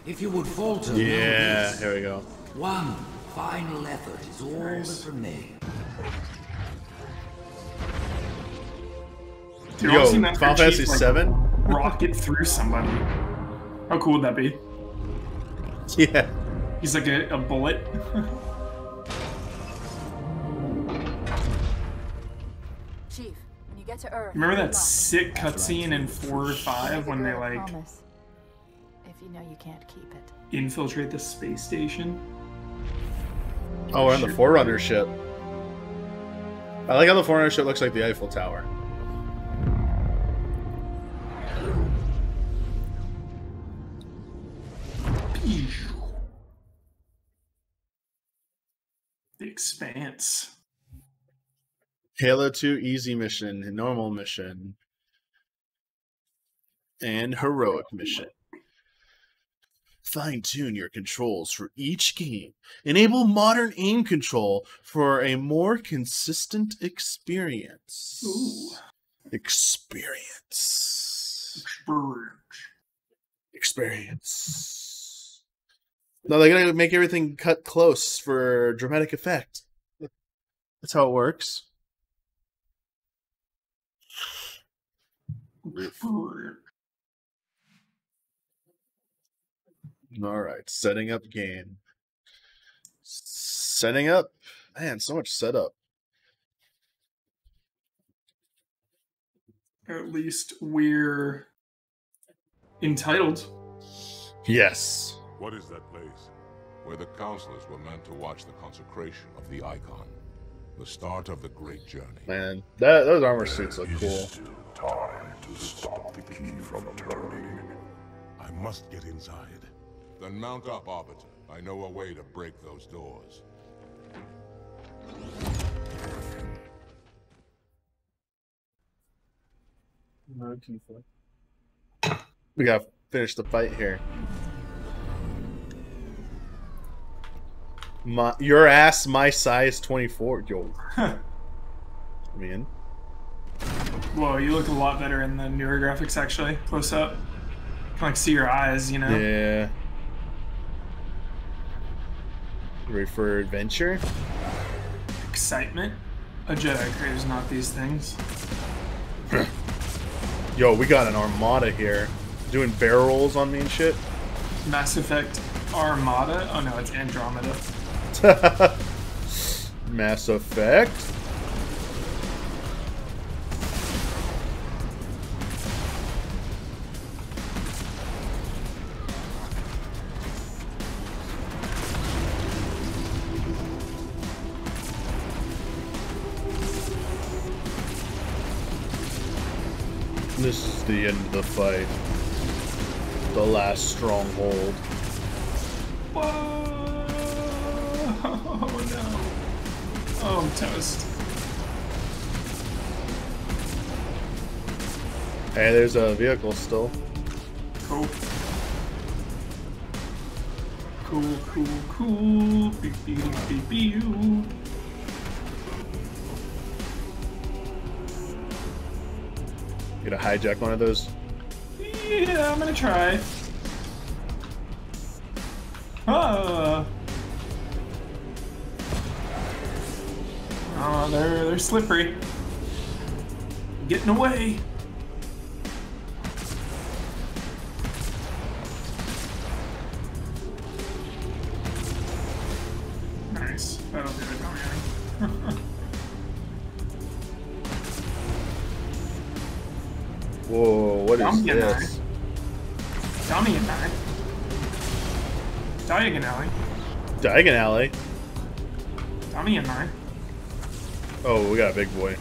Speaker 7: If you would falter, know
Speaker 1: Yeah,
Speaker 7: this.
Speaker 1: here we go.
Speaker 7: One final effort is all that remains.
Speaker 2: Dude,
Speaker 1: Yo,
Speaker 2: I've seen that
Speaker 1: Final Fantasy
Speaker 2: like,
Speaker 1: Seven.
Speaker 2: rocket through somebody. How cool would that be?
Speaker 1: Yeah.
Speaker 2: He's like a, a bullet.
Speaker 5: Chief, when you get to Earth,
Speaker 2: Remember that sick cutscene in four or five when they
Speaker 5: Give her a
Speaker 2: like
Speaker 5: promise. If you know you can't keep it.
Speaker 2: infiltrate the space station?
Speaker 1: Oh, we're on the Forerunner ship. I like how the Forerunner ship looks like the Eiffel Tower.
Speaker 2: The Expanse.
Speaker 1: Halo 2 easy mission, normal mission, and heroic mission. Fine tune your controls for each game. Enable modern aim control for a more consistent experience.
Speaker 2: Ooh.
Speaker 1: Experience.
Speaker 2: Brr.
Speaker 1: Experience. No, they're gonna make everything cut close for dramatic effect. That's how it works. All right, setting up game. Setting up. Man, so much setup.
Speaker 2: At least we're entitled.
Speaker 1: Yes.
Speaker 8: What is that place?
Speaker 10: Where the counselors were meant to watch the consecration of the icon. The start of the great journey.
Speaker 1: Man, that those armor suits look cool.
Speaker 8: Still time to stop the key from turning.
Speaker 10: I must get inside. Then mount up, Arbiter. I know a way to break those doors.
Speaker 1: We gotta finish the fight here. My your ass, my size, twenty four. Yo, man.
Speaker 2: Whoa, you look a lot better in the newer graphics actually. Close up. Can like see your eyes, you know?
Speaker 1: Yeah. Ready for adventure?
Speaker 2: Excitement. A Jedi craves not these things.
Speaker 1: Yo, we got an armada here, doing barrel rolls on me and shit.
Speaker 2: Mass Effect Armada. Oh no, it's Andromeda.
Speaker 1: Mass Effect. This is the end of the fight. The last stronghold.
Speaker 2: Whoa! Oh, I'm toast.
Speaker 1: Hey, there's a vehicle still.
Speaker 2: Cool. Cool, cool, cool. Beep, beep, beep, beep.
Speaker 1: You gonna hijack one of those?
Speaker 2: Yeah, I'm gonna try. Oh, they're they're slippery. Getting away. Nice. That'll do it. Don't.
Speaker 1: Whoa, what is
Speaker 2: I'm getting
Speaker 1: this?
Speaker 2: Dummy and I. Diagon Alley.
Speaker 1: Diagon Alley.
Speaker 2: Dummy and I.
Speaker 1: Oh, we got a big boy.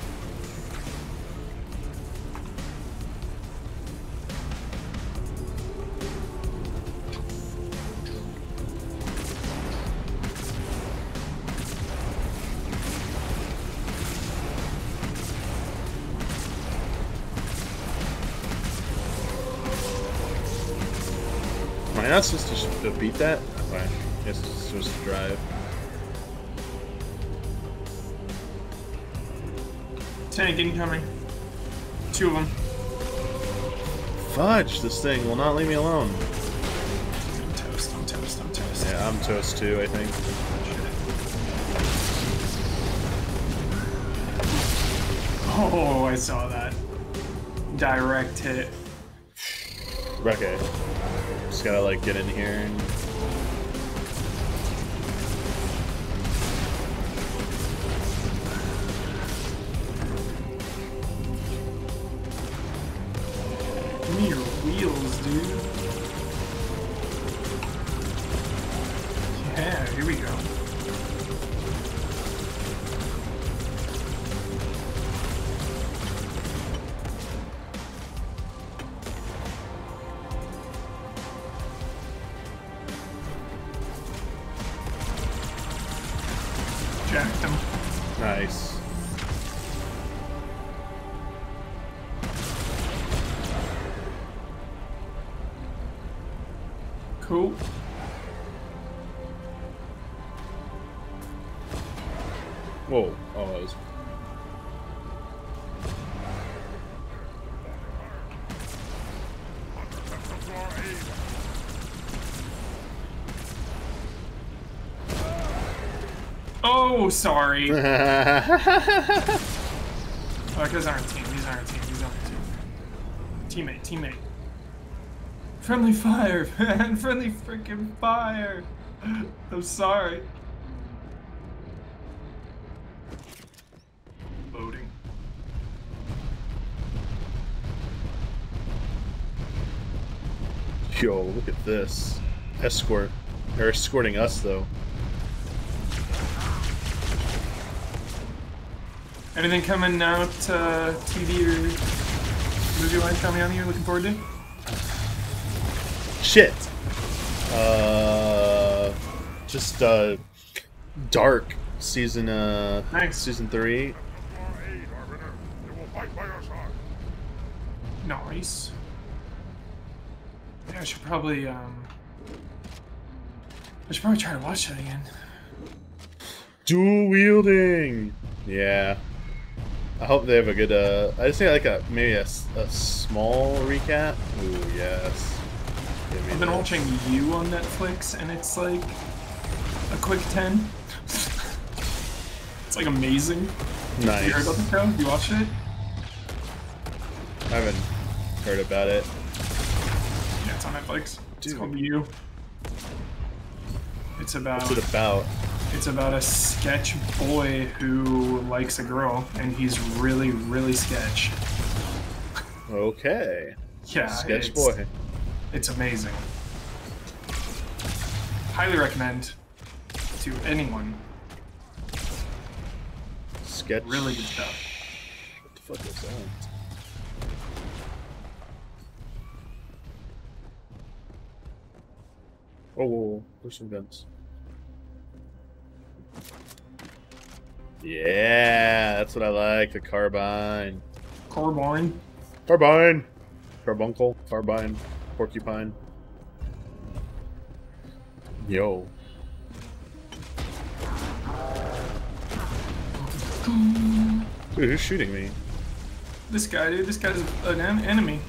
Speaker 2: Incoming. Two of them.
Speaker 1: Fudge! This thing will not leave me alone.
Speaker 2: I'm toast. I'm toast. I'm toast.
Speaker 1: Yeah, I'm toast too, I think.
Speaker 2: Oh, I saw that. Direct hit.
Speaker 1: Okay. Just gotta like get in here and Oh,
Speaker 2: sorry.
Speaker 1: Oh,
Speaker 2: on our team. He's on our team. He's on our team. Teammate, teammate. Friendly fire, man. Friendly freaking fire. I'm sorry. Loading.
Speaker 1: Yo, look at this. Escort. They're escorting us, though.
Speaker 2: Anything coming out uh, TV or movie wise coming out here? Looking forward to?
Speaker 1: Shit! Uh. Just, uh. Dark. Season, uh.
Speaker 2: Nice.
Speaker 1: Season 3.
Speaker 2: Nice. Yeah, I should probably um. I should probably try to watch that again.
Speaker 1: Dual wielding! Yeah. I hope they have a good, uh. I just think like a, maybe a, a small recap. Ooh, yes.
Speaker 2: I've been watching You on Netflix, and it's like a quick ten. it's like amazing.
Speaker 1: Nice.
Speaker 2: You heard about the show? You watched it?
Speaker 1: I haven't heard about it.
Speaker 2: Yeah, it's on Netflix. It's called You. It's about
Speaker 1: What's it about?
Speaker 2: It's about a sketch boy who likes a girl, and he's really, really sketch.
Speaker 1: Okay.
Speaker 2: Yeah,
Speaker 1: Sketch
Speaker 2: it's-
Speaker 1: boy.
Speaker 2: It's amazing. Highly recommend to anyone.
Speaker 1: Sketch.
Speaker 2: Really good stuff.
Speaker 1: What the fuck is that? Oh, whoa, whoa, there's some guns. Yeah, that's what I like. The carbine.
Speaker 2: Carbine.
Speaker 1: Carbine. Carbuncle. Carbine. Porcupine. Yo. Dude, who's shooting me?
Speaker 2: This guy, dude. This guy's an enemy.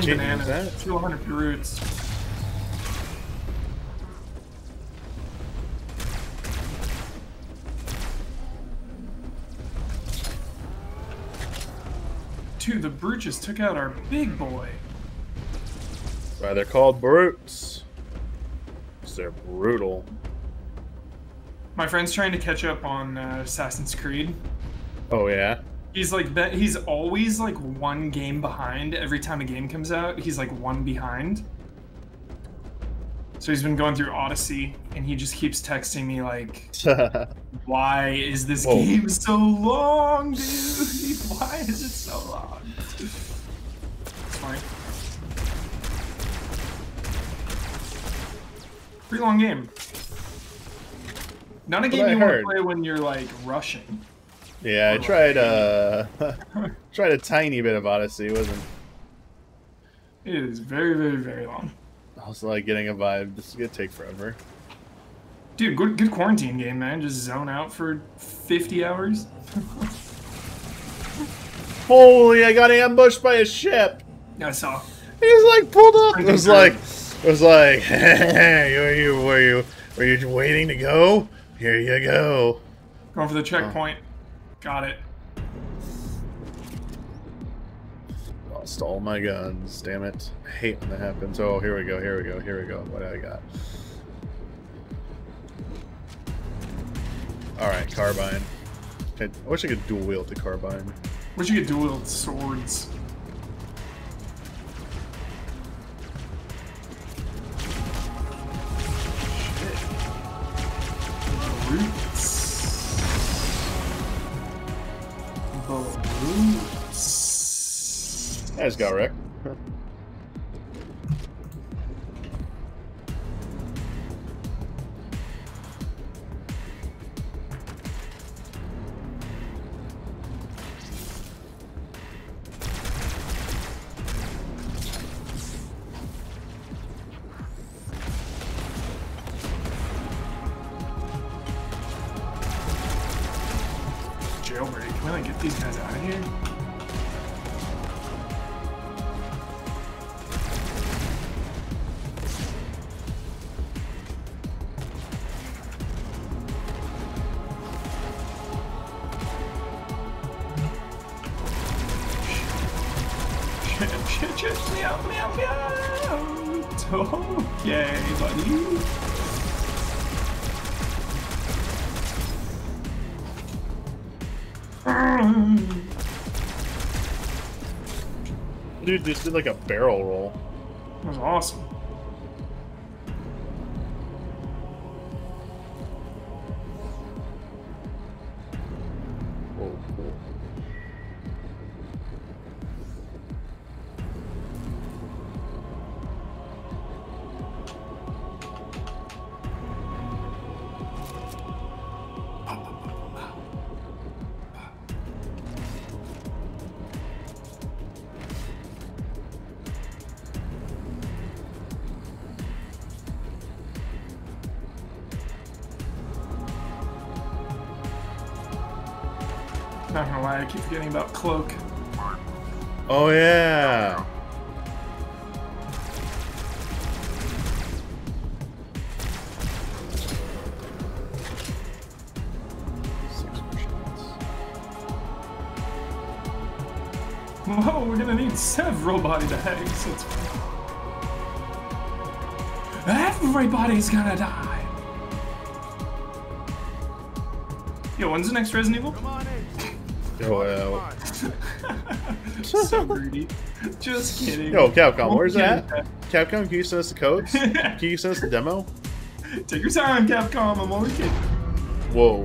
Speaker 2: Going
Speaker 1: Achievement,
Speaker 2: banana.
Speaker 1: is that?
Speaker 2: 200 roots. Dude, the brute just took out our big boy.
Speaker 1: Why they're called brutes. 'Cause they're brutal.
Speaker 2: My friend's trying to catch up on uh, Assassin's Creed.
Speaker 1: Oh yeah.
Speaker 2: He's like he's always like one game behind every time a game comes out. He's like one behind. So he's been going through Odyssey, and he just keeps texting me like, "Why is this
Speaker 1: Whoa.
Speaker 2: game so long, dude? Why is it so long?" It's fine. Pretty long game. Not a game you want to play when you're like rushing.
Speaker 1: Yeah, I tried uh tried a tiny bit of Odyssey, it wasn't
Speaker 2: It is very, very, very long.
Speaker 1: I was like getting a vibe. This is gonna take forever.
Speaker 2: Dude, good, good quarantine game, man. Just zone out for 50 hours.
Speaker 1: Holy, I got ambushed by a ship.
Speaker 2: I saw.
Speaker 1: He was like pulled up. It was like it was like hey, were you were you were you waiting to go? Here you go.
Speaker 2: Going for the checkpoint. Got it.
Speaker 1: Lost all my guns. Damn it. I hate when that happens. Oh, here we go. Here we go. Here we go. What do I got? All right, carbine. I I wish I could dual wield the carbine.
Speaker 2: Wish you could dual wield swords. Shit. Boots.
Speaker 1: I just Dude, just did like a barrel roll.
Speaker 2: That was awesome. Not gonna lie, I keep forgetting about Cloak.
Speaker 1: Oh yeah. Six.
Speaker 2: Whoa, we're gonna need several body bags. That's fine. Everybody's gonna die. Yo, when's the next Resident Evil?
Speaker 1: Oh, uh,
Speaker 2: so greedy. Just kidding.
Speaker 1: Yo, Capcom, where's that? Capcom, can you send us the codes? Can you send us the demo?
Speaker 2: Take your time, Capcom. I'm only kidding.
Speaker 1: Whoa.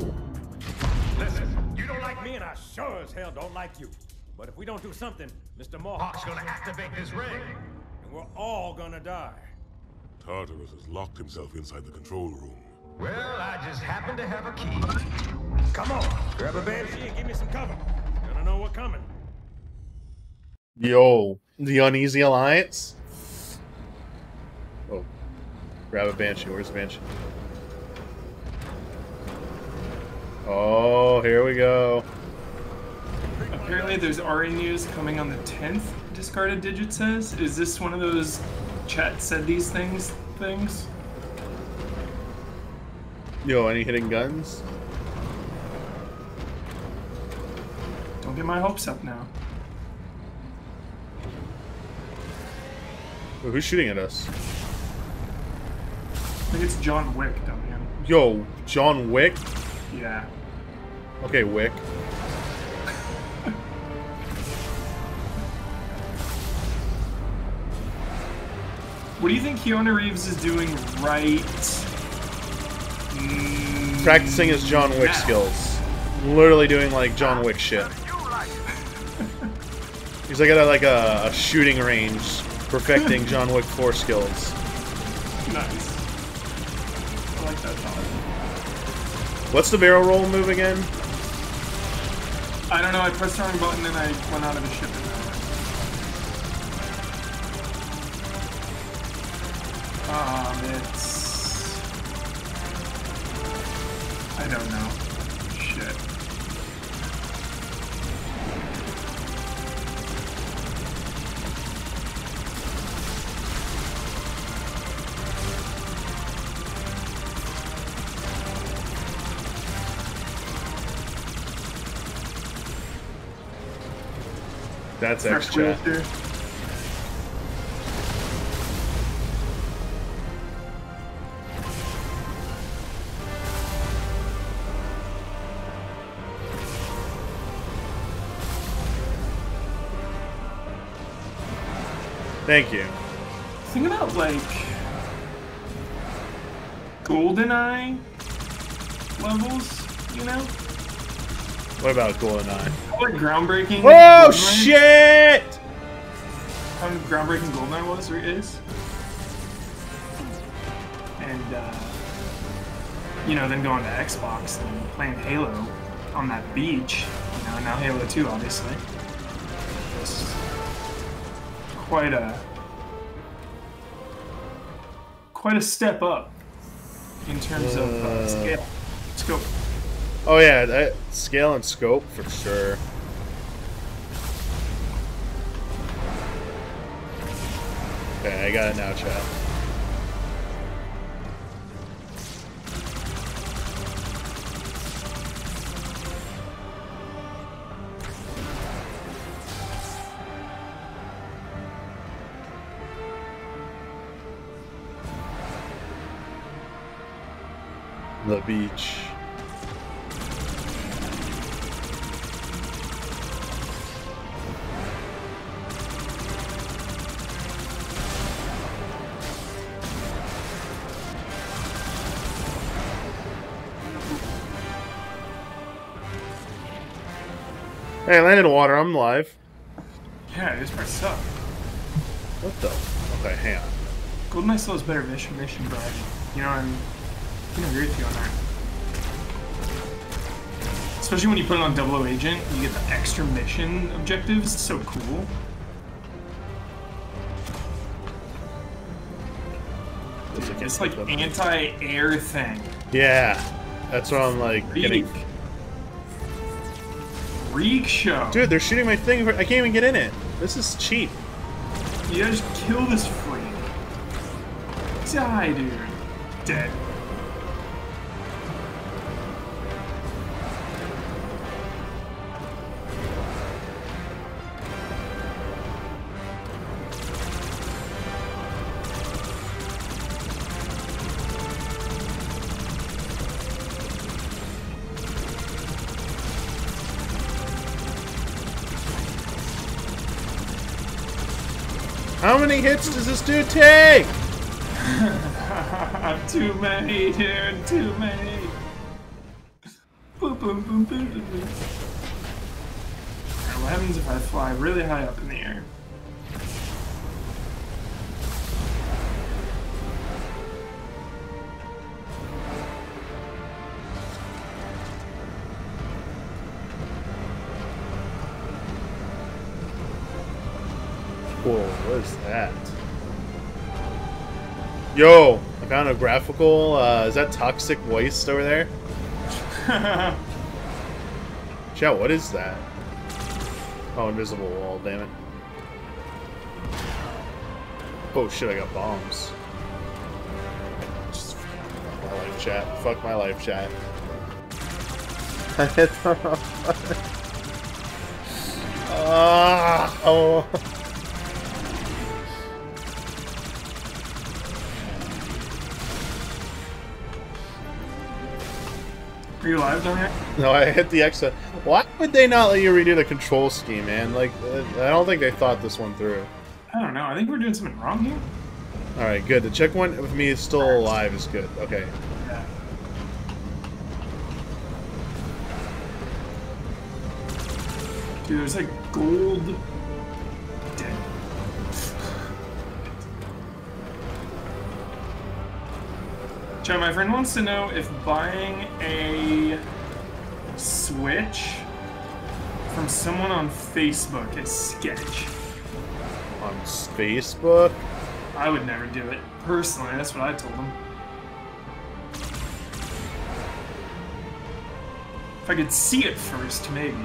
Speaker 11: Listen, you don't like me, and I sure as hell don't like you. But if we don't do something, Mr. Mohawk's gonna activate this ring, and we're all gonna die.
Speaker 10: Tartarus has locked himself inside the control room.
Speaker 11: Well, I just happen to have a key. Come on, grab a banshee and give me some cover. Gonna know what's coming.
Speaker 1: Yo, the Uneasy Alliance. Oh, grab a Banshee. Where's the Banshee? Oh, here we go.
Speaker 2: Apparently, there's RA news coming on the 10th. Discarded digit says. Is this one of those chat said these things things?
Speaker 1: Yo, any hidden guns?
Speaker 2: Don't get my hopes up now.
Speaker 1: Wait, who's shooting at us?
Speaker 2: I think it's John Wick, dumbass.
Speaker 1: Yo, John Wick?
Speaker 2: Yeah.
Speaker 1: Okay, Wick.
Speaker 2: What do you think Keanu Reeves is doing right?
Speaker 1: Practicing his John Wick
Speaker 2: yeah.
Speaker 1: skills. Literally doing like John Wick shit. He's like at a, like a, a shooting range, perfecting John Wick 4 skills.
Speaker 2: Nice. I like that thought.
Speaker 1: What's the barrel roll move again?
Speaker 2: I don't know. I pressed the wrong button and I went out of the ship. Um, it's. I don't know.
Speaker 1: That's chat. Thank you.
Speaker 2: Think about like GoldenEye levels, you know?
Speaker 1: What about GoldenEye?
Speaker 2: Like groundbreaking.
Speaker 1: Oh shit!
Speaker 2: How groundbreaking GoldenEye was or is. And uh, you know, then going to Xbox and playing Halo on that beach. You know, now Halo 2 obviously. It's quite a quite a step up in terms of uh,
Speaker 1: Uh,
Speaker 2: scale. Scope.
Speaker 1: Oh yeah, that scale and scope for sure. Okay, I got it now, chat. The beach. Hey, I landed in water. I'm live.
Speaker 2: Yeah, this part sucked.
Speaker 1: What the? Okay, hang on.
Speaker 2: GoldenEye still has better mission mission variety. You know, I'm I can agree with you on that. Especially when you put it on Double O Agent, you get the extra mission objectives. It's so cool. It's like anti-air thing.
Speaker 1: Yeah, that's what I'm like getting.
Speaker 2: Freak show.
Speaker 1: Dude, they're shooting my thing. I can't even get in it. This is cheap.
Speaker 2: You gotta just kill this freak. Die, dude. Dead.
Speaker 1: Hits does this dude take?
Speaker 2: too many, dude. Too many. Boom, boom, boom, boom, boom, boom. What happens if I fly really high up in the air?
Speaker 1: Is that? Yo, I found a graphical. Uh, is that toxic waste over there? Chat, what is that? Oh, invisible wall, damn it. Oh shit, I got bombs. Just fuck my life chat. Fuck my life chat. I hit the wrong button. Ah, oh.
Speaker 2: Are you live down here?
Speaker 1: No, I hit the exit. Why would they not let you redo the control scheme, man? Like, I don't think they thought this one through.
Speaker 2: I don't know. I think we're doing something wrong here.
Speaker 1: Alright, good. The check checkpoint with me is still alive is good. Okay.
Speaker 2: Yeah. Dude, there's like gold. Joe, my friend wants to know if buying a Switch from someone on Facebook is sketch.
Speaker 1: On Facebook?
Speaker 2: I would never do it. Personally, that's what I told him. If I could see it first, maybe.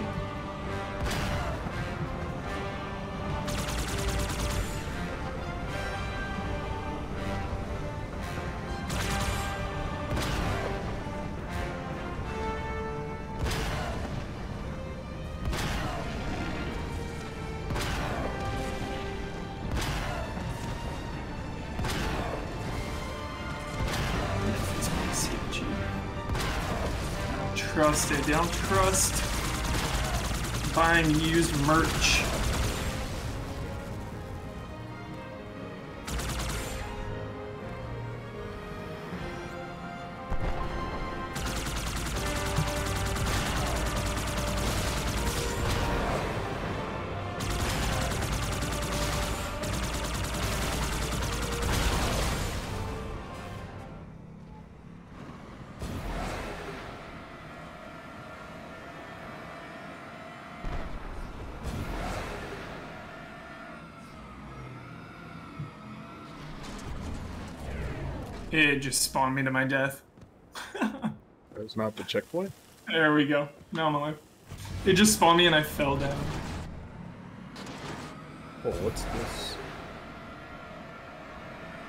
Speaker 2: They don't trust buying used merch. It just spawned me to my death.
Speaker 1: That's not the checkpoint?
Speaker 2: There we go. Now I'm alive. It just spawned me and I fell down.
Speaker 1: Oh, what's this?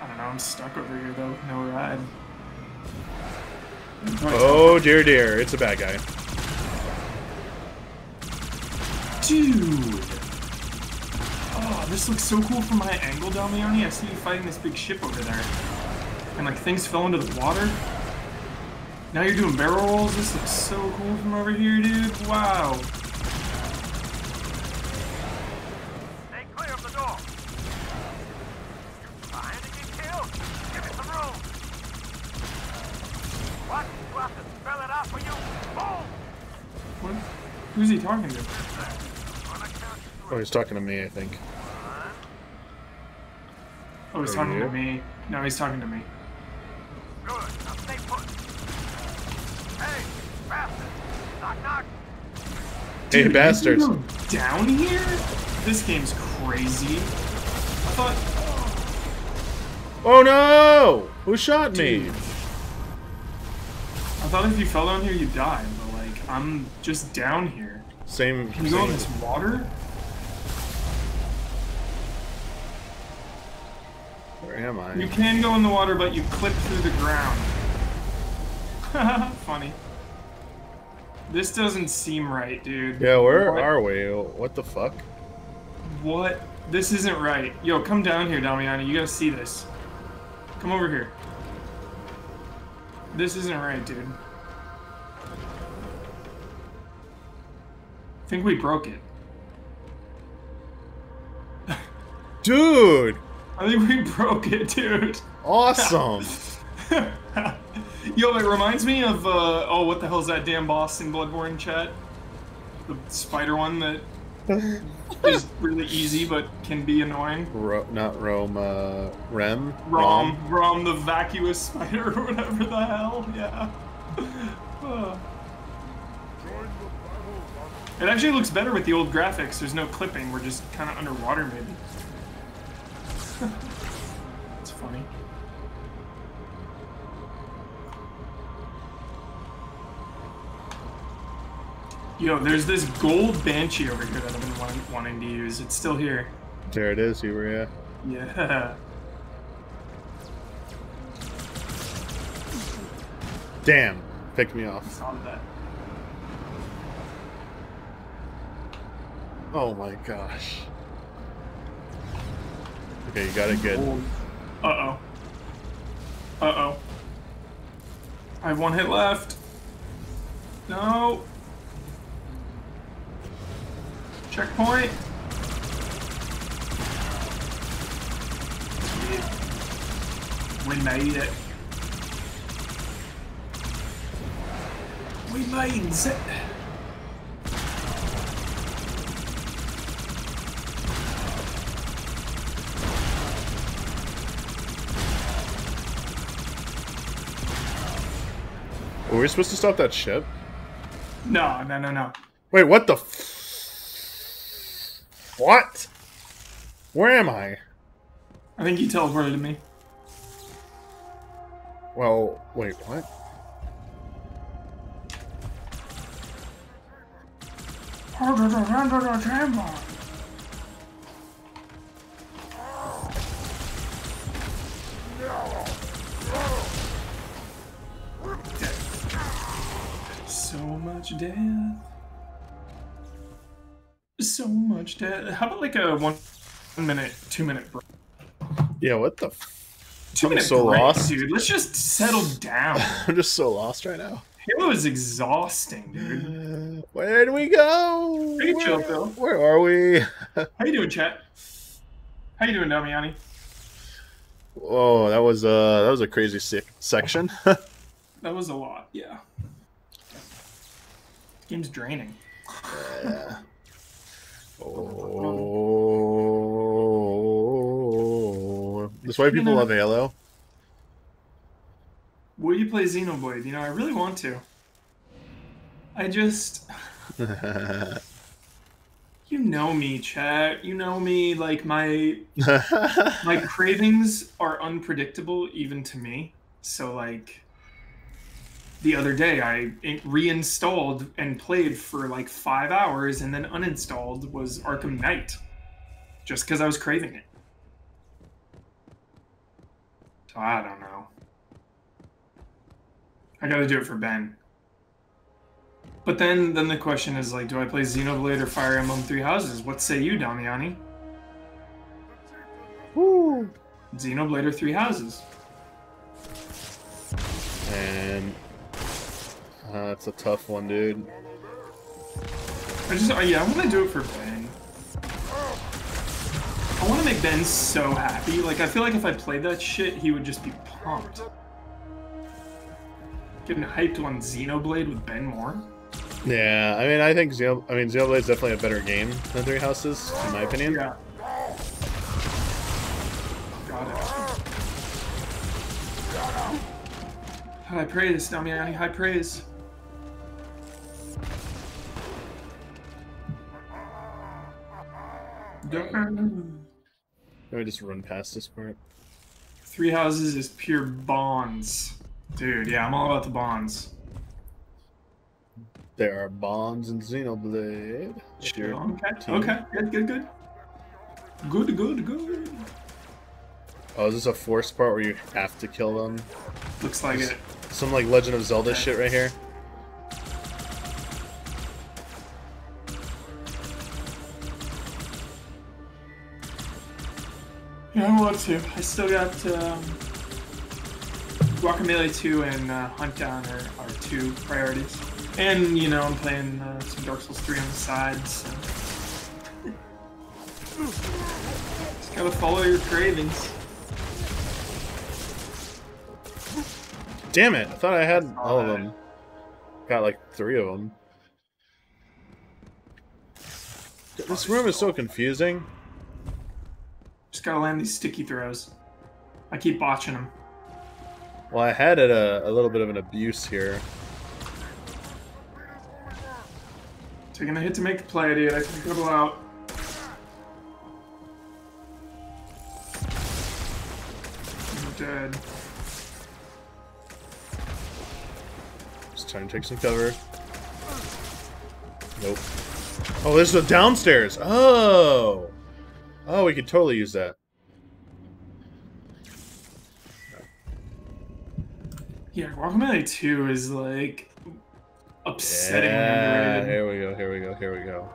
Speaker 2: I don't know, I'm stuck over here though. No ride.
Speaker 1: Oh dear dear, it's a bad guy.
Speaker 2: Dude! Oh, this looks so cool from my angle, Damiani. I see you fighting this big ship over there. And like things fell into the water. Now you're doing barrel rolls. This looks so cool from over here, dude. Wow.
Speaker 11: Stay clear of the door. Trying to get killed? Give me some room. What? Do have to spell it out for you? Boom!
Speaker 2: What? Who's he talking to?
Speaker 1: Oh, he's talking to me, I think.
Speaker 2: Oh, he's
Speaker 1: Are
Speaker 2: talking
Speaker 1: you?
Speaker 2: to me. No, he's talking to me.
Speaker 11: Good. Now stay put. Hey, bastard! Knock, knock.
Speaker 1: Hey, bastards.
Speaker 2: you Down here? This game's crazy. I thought.
Speaker 1: Oh, oh no! Who shot me?
Speaker 2: I thought if you fell down here, you'd die, but like, I'm just down here.
Speaker 1: Same.
Speaker 2: Can you go in this water?
Speaker 1: Where am I?
Speaker 2: You can go in the water, but you clip through the ground. Funny. This doesn't seem right, dude.
Speaker 1: Yeah, where
Speaker 2: What?
Speaker 1: are we? What the fuck?
Speaker 2: What? This isn't right. Yo, come down here, Damiani. You gotta see this. Come over here. This isn't right, dude. I think we broke it.
Speaker 1: Dude!
Speaker 2: I think we broke it, dude.
Speaker 1: Awesome!
Speaker 2: Yo, it reminds me of, uh, oh, what the hell's that damn boss in Bloodborne chat? The spider one that is really easy but can be annoying.
Speaker 1: Ro- not Rome, uh, Rem?
Speaker 2: Rom, Rom the vacuous spider or whatever the hell, yeah. Uh. It actually looks better with the old graphics. There's no clipping. We're just kind of underwater, maybe. it's funny. Yo, there's this gold banshee over here that I've been wanting, wanting to use. It's still here.
Speaker 1: There it is, you were, yeah.
Speaker 2: Yeah.
Speaker 1: Damn. Picked me off.
Speaker 2: Saw that.
Speaker 1: Oh my gosh. Okay, you got it good.
Speaker 2: Uh oh. Uh oh. I have one hit left. No. Checkpoint. Yeah. We made it. We made it.
Speaker 1: Were we supposed to stop that ship?
Speaker 2: No, no, no, no.
Speaker 1: Wait, what the f- What? Where am I?
Speaker 2: I think you teleported to me.
Speaker 1: Well, wait, what?
Speaker 2: So much death. So much death. How about like a one minute, two minute break?
Speaker 1: Yeah, what the f-
Speaker 2: Two
Speaker 1: I'm
Speaker 2: minute
Speaker 1: so
Speaker 2: break,
Speaker 1: lost.
Speaker 2: dude. Let's just settle down.
Speaker 1: I'm just so lost right now.
Speaker 2: Halo is exhausting, dude.
Speaker 1: Where do we go?
Speaker 2: Hey, chill,
Speaker 1: Where-
Speaker 2: Phil.
Speaker 1: Where are we?
Speaker 2: How you doing, chat? How you doing, Damiani?
Speaker 1: Oh, that was uh that was a crazy sick section.
Speaker 2: That was a lot, yeah. Game's draining.
Speaker 1: yeah. Oh. That's why people love Halo.
Speaker 2: Will you play Xenoblade? You know, I really want to. I just, you know me, chat. You know me. Like my my cravings are unpredictable even to me. So like, the other day I reinstalled and played for like five hours, and then uninstalled was Arkham Knight, just because I was craving it. So I don't know. I gotta do it for Ben. But then, then the question is like, do I play Xenoblade or Fire Emblem Three Houses? What say you, Damiani?
Speaker 1: Woo.
Speaker 2: Xenoblade or Three Houses?
Speaker 1: And uh, a tough one, dude.
Speaker 2: I just, uh, yeah, I want to do it for Ben. I want to make Ben so happy. Like, I feel like if I played that shit, he would just be pumped. Getting hyped on Xenoblade with Ben Moore.
Speaker 1: Yeah, I mean, I think Xeno, I mean, Xenoblade's definitely a better game than Three Houses, in my opinion.
Speaker 2: Yeah. Got it. High praise, Damiani, high praise. Don't-
Speaker 1: Let me just run past this part.
Speaker 2: Three houses is pure bonds. Dude, yeah, I'm all about the bonds.
Speaker 1: There are bonds in Xenoblade. Cheer.
Speaker 2: Okay,
Speaker 1: team.
Speaker 2: okay, good, good, good. Good, good, good.
Speaker 1: Oh, is this a forced part where you have to kill them?
Speaker 2: Looks like it.
Speaker 1: Some like Legend of Zelda shit right here.
Speaker 2: Yeah, I want to. I still got um, Guacamelee 2 and uh, Huntdown are, are two priorities. And, you know, I'm playing uh, some Dark Souls 3 on the side, so. Just gotta follow your cravings.
Speaker 1: Damn it! I thought I had all of them. Got like three of them. This room is so confusing.
Speaker 2: Just gotta land these sticky throws. I keep botching them.
Speaker 1: Well, I had it a, a little bit of an abuse here.
Speaker 2: Taking a hit to make the play, dude. I can dribble out. I'm dead.
Speaker 1: Just trying to take some cover. Nope. Oh, this is a downstairs. Oh. Oh, we could totally use that.
Speaker 2: Yeah, Guacamelee 2 is like upsetting.
Speaker 1: Yeah, here we go, here we go, here we go.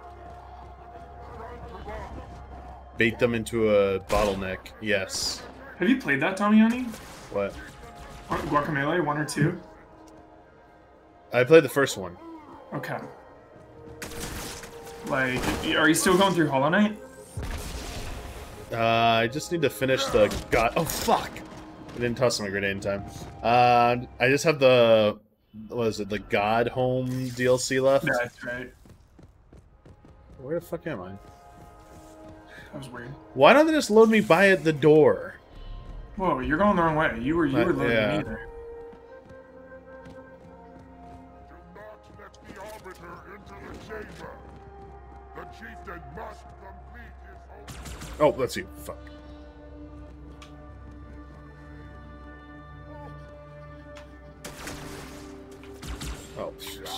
Speaker 1: Bait them into a bottleneck. Yes.
Speaker 2: Have you played that, Damiani?
Speaker 1: What?
Speaker 2: Guacamelee 1 or 2?
Speaker 1: I played the first one.
Speaker 2: Okay. Like, are you still going through Hollow Knight?
Speaker 1: Uh, I just need to finish the god. Oh fuck! I didn't toss my grenade in time. Uh, I just have the what is it? The Godhome DLC left.
Speaker 2: Yeah, that's right.
Speaker 1: Where the fuck am I?
Speaker 2: That was weird.
Speaker 1: Why don't they just load me by at the door?
Speaker 2: Whoa, you're going the wrong way. You were you
Speaker 1: Uh,
Speaker 2: were loading
Speaker 1: yeah.
Speaker 2: me there.
Speaker 1: Oh, let's see. Fuck. Oh shit.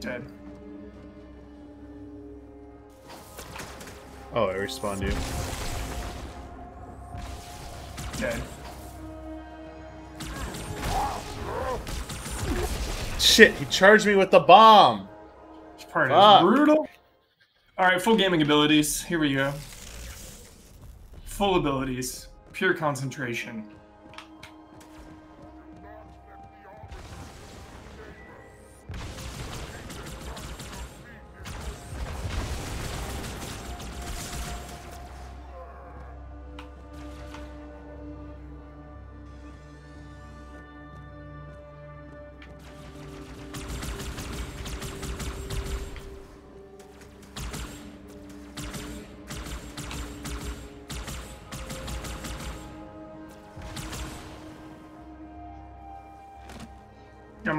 Speaker 2: Dead.
Speaker 1: Oh, I respawned you.
Speaker 2: Dead.
Speaker 1: Shit, he charged me with the bomb.
Speaker 2: This part
Speaker 1: Fuck.
Speaker 2: is brutal. Alright, full gaming abilities. Here we go. Full abilities. Pure concentration.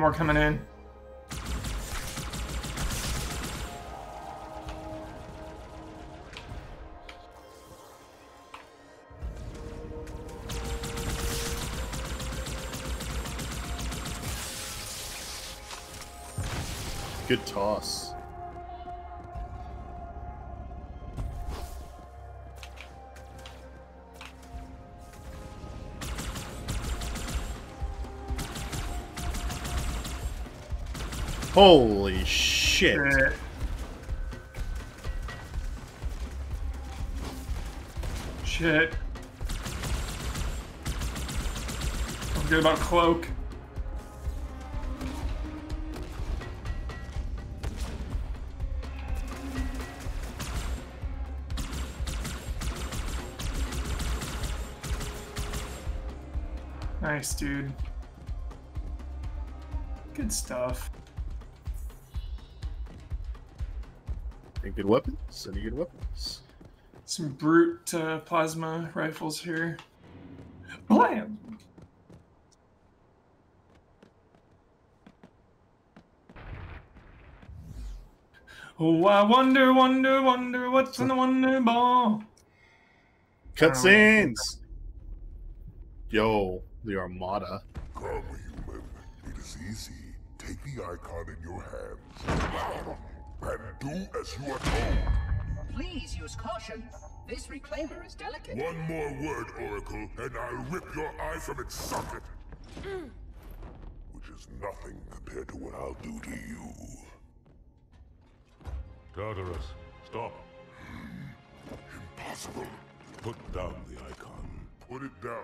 Speaker 2: More coming in.
Speaker 1: Good toss. Holy shit.
Speaker 2: Shit. Don't forget about cloak. Nice, dude. Good stuff.
Speaker 1: Any good weapons? Any good weapons?
Speaker 2: Some brute uh, plasma rifles here. Blam! Oh, I wonder, wonder, wonder what's in the wonder ball.
Speaker 1: Cutscenes! Yo, the Armada.
Speaker 8: Come, human. It is easy. Take the icon in your hands. And do as you are told.
Speaker 12: Please use caution. This reclaimer is delicate.
Speaker 8: One more word, Oracle, and I'll rip your eye from its socket. Hmm. Which is nothing compared to what I'll do to you.
Speaker 10: Tartarus, stop.
Speaker 8: Impossible.
Speaker 10: Put down the icon.
Speaker 8: Put it down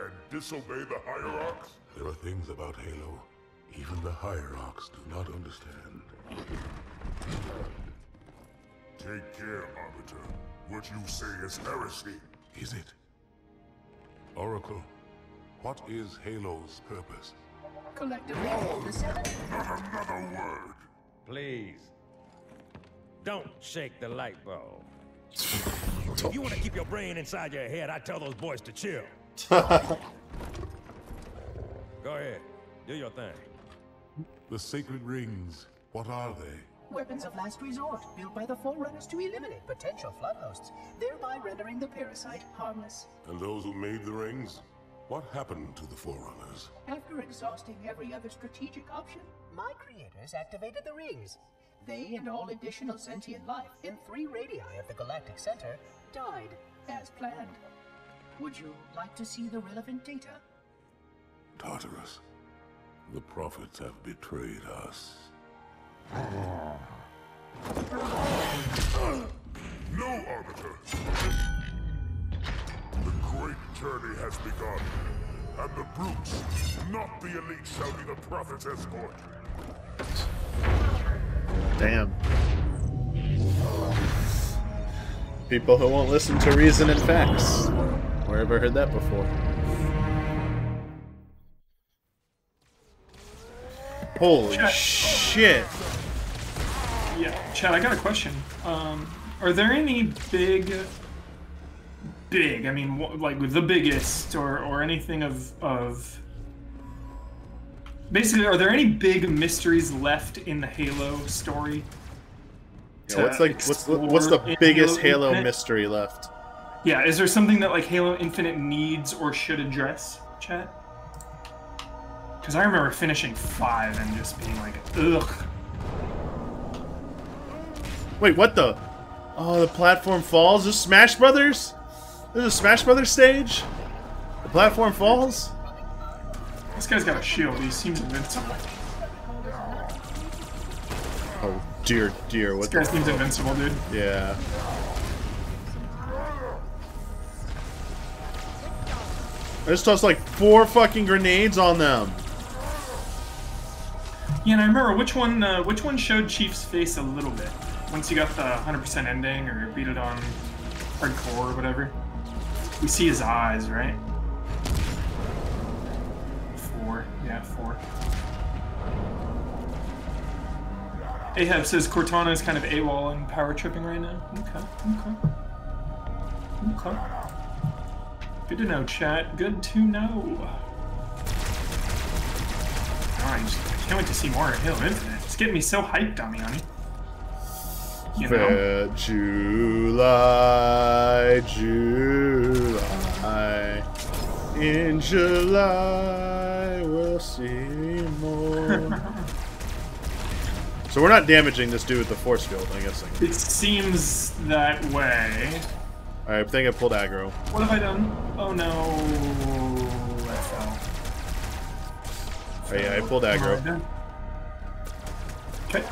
Speaker 8: and disobey the Hierarchs?
Speaker 10: There are things about Halo even the Hierarchs do not understand.
Speaker 8: Take care, Arbiter. What you say is heresy.
Speaker 10: Is it? Oracle, what is Halo's purpose?
Speaker 12: Collectively, the seven.
Speaker 8: Not another word.
Speaker 11: Please. Don't shake the light bulb. if you want to keep your brain inside your head, I tell those boys to chill. Go ahead. Do your thing.
Speaker 10: The sacred rings, what are they?
Speaker 12: Weapons of last resort, built by the Forerunners to eliminate potential flood hosts, thereby rendering the parasite harmless.
Speaker 10: And those who made the rings? What happened to the Forerunners?
Speaker 12: After exhausting every other strategic option, my creators activated the rings. They and all additional sentient life in three radii of the Galactic Center died as planned. Would you like to see the relevant data?
Speaker 10: Tartarus, the prophets have betrayed us.
Speaker 8: No, Arbiter. The great journey has begun. And the brutes, not the elite, shall be the prophet's escort.
Speaker 1: Damn. People who won't listen to reason and facts. Where have I heard that before? Holy
Speaker 2: Chat.
Speaker 1: shit!
Speaker 2: Yeah, Chad, I got a question. Um, are there any big, big? I mean, like the biggest, or or anything of of. Basically, are there any big mysteries left in the Halo story?
Speaker 1: Yeah, what's like what's the, what's the biggest Halo
Speaker 2: Infinite?
Speaker 1: mystery left?
Speaker 2: Yeah, is there something that like Halo Infinite needs or should address, chat? Because I remember finishing five and just being like, ugh.
Speaker 1: Wait, what the? Oh, the platform falls. This is Smash Brothers. This is a Smash Brothers stage. The platform falls.
Speaker 2: This guy's got a shield. He seems invincible.
Speaker 1: Oh dear, dear. What
Speaker 2: This
Speaker 1: guy
Speaker 2: seems invincible, dude.
Speaker 1: Yeah. I just tossed like four fucking grenades on them.
Speaker 2: Yeah, and I remember which one. Uh, which one showed Chief's face a little bit once you got the 100% ending or beat it on hardcore or whatever. We see his eyes, right? Four. Yeah, four. Ahab says Cortana is kind of AWOL and power tripping right now. Okay, okay. Okay. Good to know, chat. Good to know. Alright, can't wait to see more of Halo Infinite. It's getting me so hyped, Damiani. You know?
Speaker 1: July, July. In July, we'll see more. so we're not damaging this dude with the force field, I'm guessing.
Speaker 2: It seems that way.
Speaker 1: Alright, I think I pulled aggro.
Speaker 2: What have I done? Oh no. Fell.
Speaker 1: Oh, yeah, I pulled aggro.
Speaker 2: Okay.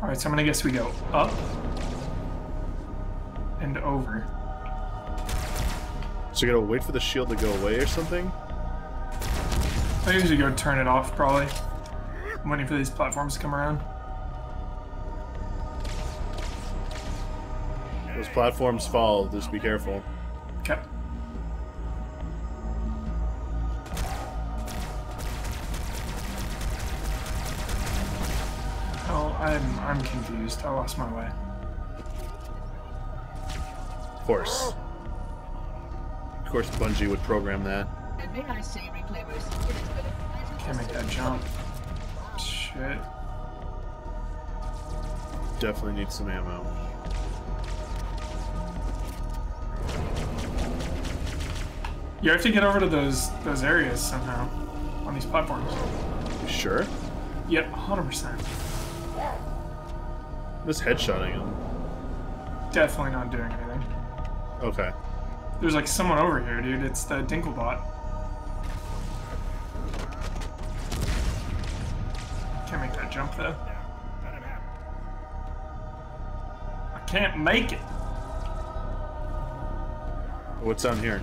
Speaker 2: Alright, so I'm gonna guess we go up and over.
Speaker 1: So you gotta wait for the shield to go away or something?
Speaker 2: I usually go turn it off, probably. I'm waiting for these platforms to come around.
Speaker 1: Those platforms fall, just be careful.
Speaker 2: Okay. Oh, I'm I'm confused. I lost my way.
Speaker 1: Of course. Of course Bungie would program that.
Speaker 12: And may I say, reclaimers, it has been a pleasure
Speaker 2: Can't make that jump. Shit.
Speaker 1: Definitely need some ammo.
Speaker 2: You have to get over to those those areas somehow on these platforms.
Speaker 1: You sure?
Speaker 2: Yep, 100%.
Speaker 1: Just headshotting him.
Speaker 2: Definitely not doing anything.
Speaker 1: Okay.
Speaker 2: There's like someone over here, dude. It's the Dinklebot. Can't make that jump though. I can't make it.
Speaker 1: What's down here?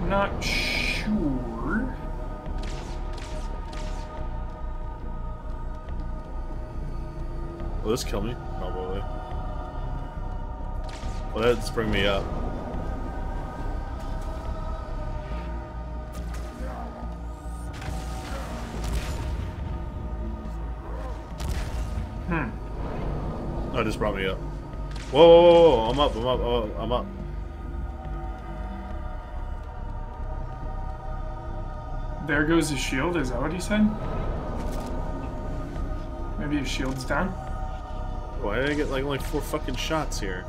Speaker 2: I'm not sure.
Speaker 1: Will this kill me? Probably. Well, that's bring me up.
Speaker 2: Hmm.
Speaker 1: Oh, it just brought me up. Whoa, whoa, whoa, whoa, I'm up, I'm up, oh, I'm up.
Speaker 2: There goes his shield. Is that what he said? Maybe his shield's down.
Speaker 1: Why did I get like only four fucking shots here?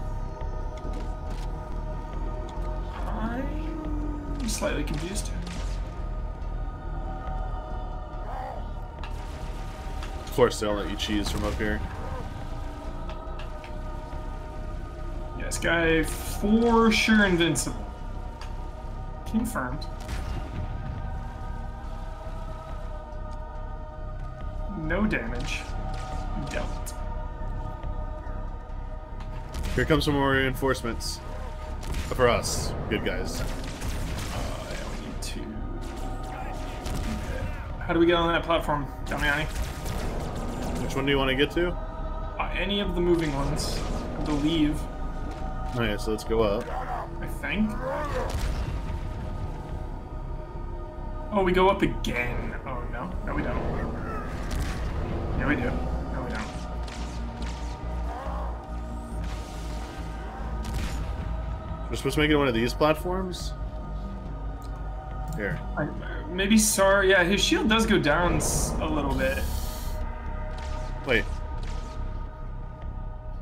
Speaker 2: I'm slightly confused.
Speaker 1: Of course, they don't let you cheese from up here.
Speaker 2: Yeah, this guy for sure invincible. Confirmed. No damage.
Speaker 1: Here comes some more reinforcements. For us, good guys.
Speaker 2: Uh, yeah, need to. How do we get on that platform, Damiani?
Speaker 1: Which one do you want to get to?
Speaker 2: any of the moving ones, I believe.
Speaker 1: Okay, so let's go up.
Speaker 2: I think. Oh, we go up again. Oh, no. No, we don't. Yeah, we do.
Speaker 1: We're supposed to make it one of these platforms? Here.
Speaker 2: I, maybe Sar. Yeah, his shield does go down a little bit.
Speaker 1: Wait.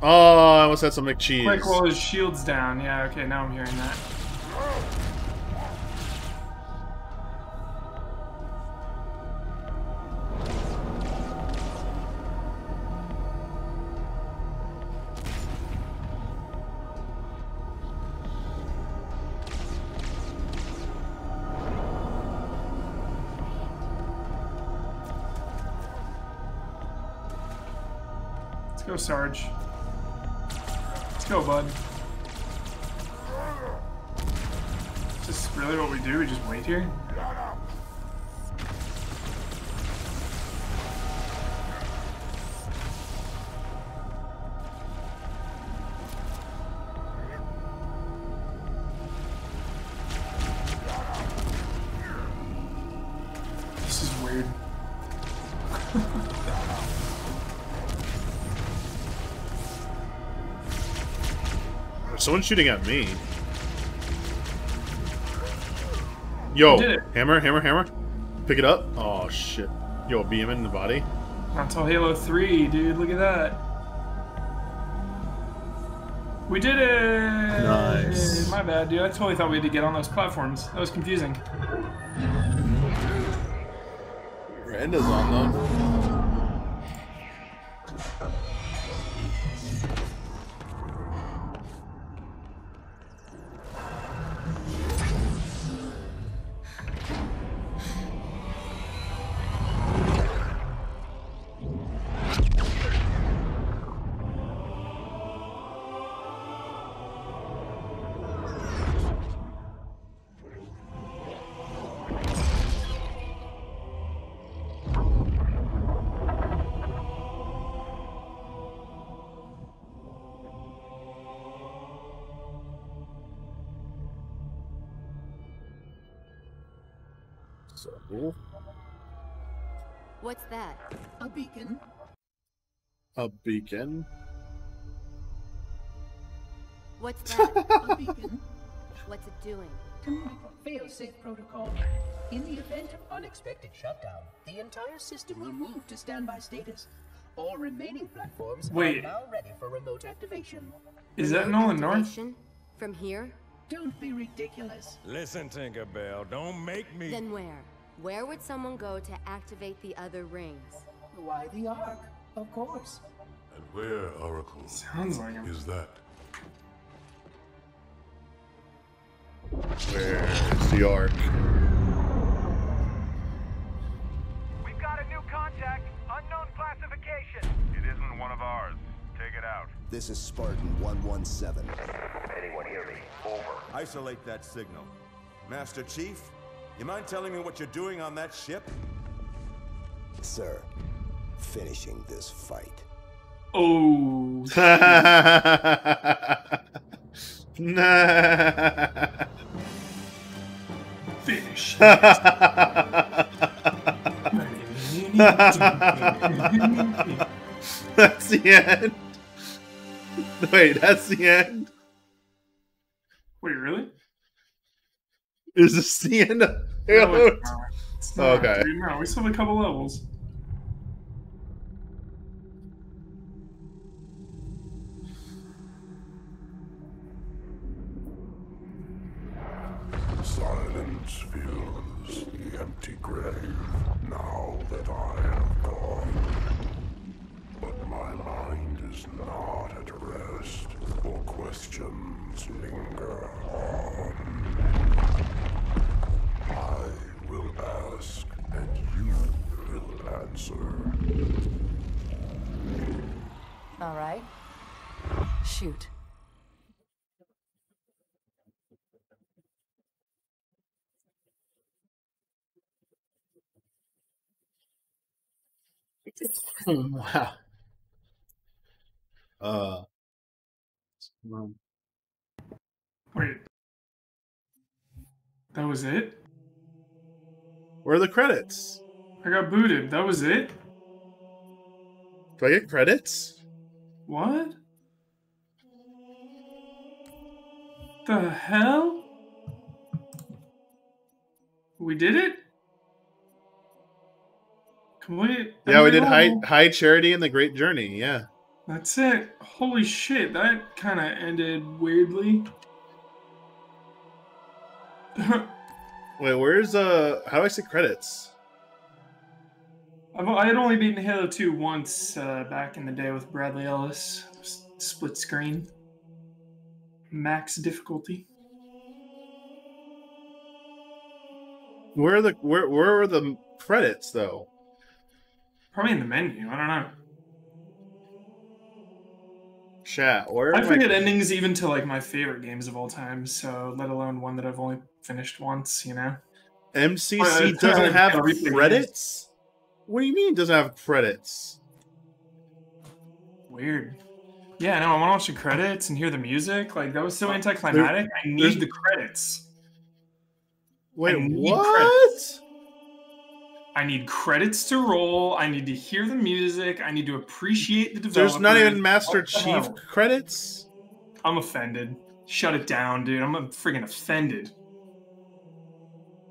Speaker 1: Oh, I almost had some McCheese.
Speaker 2: Like while his shield's down. Yeah, okay, now I'm hearing that. Sarge. Let's go, bud. Is this really what we do? We just wait here?
Speaker 1: Someone's shooting at me. Yo,
Speaker 2: You did it.
Speaker 1: hammer, hammer, hammer. Pick it up. Oh shit. Yo, beam in the body.
Speaker 2: Not till Halo 3, dude. Look at that. We did it!
Speaker 1: Nice.
Speaker 2: My bad, dude. I totally thought we had to get on those platforms. That was confusing.
Speaker 1: Miranda's on them.
Speaker 12: Beacon.
Speaker 1: a beacon.
Speaker 13: What's that?
Speaker 12: A beacon.
Speaker 13: What's it doing?
Speaker 12: Fail-safe protocol. In the event of unexpected shutdown, the entire system will move to standby status. All remaining platforms
Speaker 2: Wait.
Speaker 12: are now ready for remote activation.
Speaker 2: Is that Nolan North?
Speaker 13: Activation? From here?
Speaker 12: Don't be ridiculous.
Speaker 11: Listen, Tinkerbell, don't make me.
Speaker 13: Then where? Where would someone go to activate the other rings?
Speaker 12: Why the Ark? Of course.
Speaker 8: And where, Oracle,
Speaker 2: Sounds like him.
Speaker 8: is that?
Speaker 1: Where's the Ark?
Speaker 14: We've got a new contact. Unknown classification. It isn't one of ours. Take it out.
Speaker 15: This is Spartan 117.
Speaker 14: Anyone hear me? Over.
Speaker 16: Isolate that signal. Master Chief, you mind telling me what you're doing on that ship?
Speaker 15: Sir, finishing this fight.
Speaker 2: Oh.
Speaker 1: nah.
Speaker 2: Finish.
Speaker 1: that's the end. Wait, that's the end.
Speaker 2: Wait, really?
Speaker 1: Is this the end of
Speaker 2: No, it's not. It's not,
Speaker 1: Okay.
Speaker 2: dude, no, we still have a couple levels.
Speaker 6: All right. Shoot.
Speaker 1: wow. Uh. um,
Speaker 2: Wait. That was it?
Speaker 1: Where are the credits?
Speaker 2: I got booted. That was it?
Speaker 1: Do I get credits?
Speaker 2: What? The hell? We did it? Complete.
Speaker 1: Yeah, we did high high charity and the great journey. Yeah.
Speaker 2: That's it. Holy shit, that kind of ended weirdly.
Speaker 1: Wait, where's uh? How do I see credits?
Speaker 2: I've, I had only beaten Halo 2 once uh, back in the day with Bradley Ellis. Split screen. Max difficulty.
Speaker 1: Where are the where where are the credits though?
Speaker 2: Probably in the menu. I don't know.
Speaker 1: Chat. Where?
Speaker 2: I forget endings even to like my favorite games of all time, so let alone one that I've only finished once, you know?
Speaker 1: MCC
Speaker 2: it's
Speaker 1: doesn't have credits. What do you mean it doesn't have credits?
Speaker 2: Weird. Yeah, no, I want to watch the credits and hear the music. Like, that was so anticlimactic. I
Speaker 1: there's-
Speaker 2: need the credits.
Speaker 1: Wait,
Speaker 2: I
Speaker 1: what?
Speaker 2: credits. I need credits to roll. I need to hear the music. I need to appreciate the development.
Speaker 1: There's not even Master
Speaker 2: the
Speaker 1: Chief
Speaker 2: hell?
Speaker 1: credits.
Speaker 2: I'm offended. Shut it down, dude. I'm freaking offended.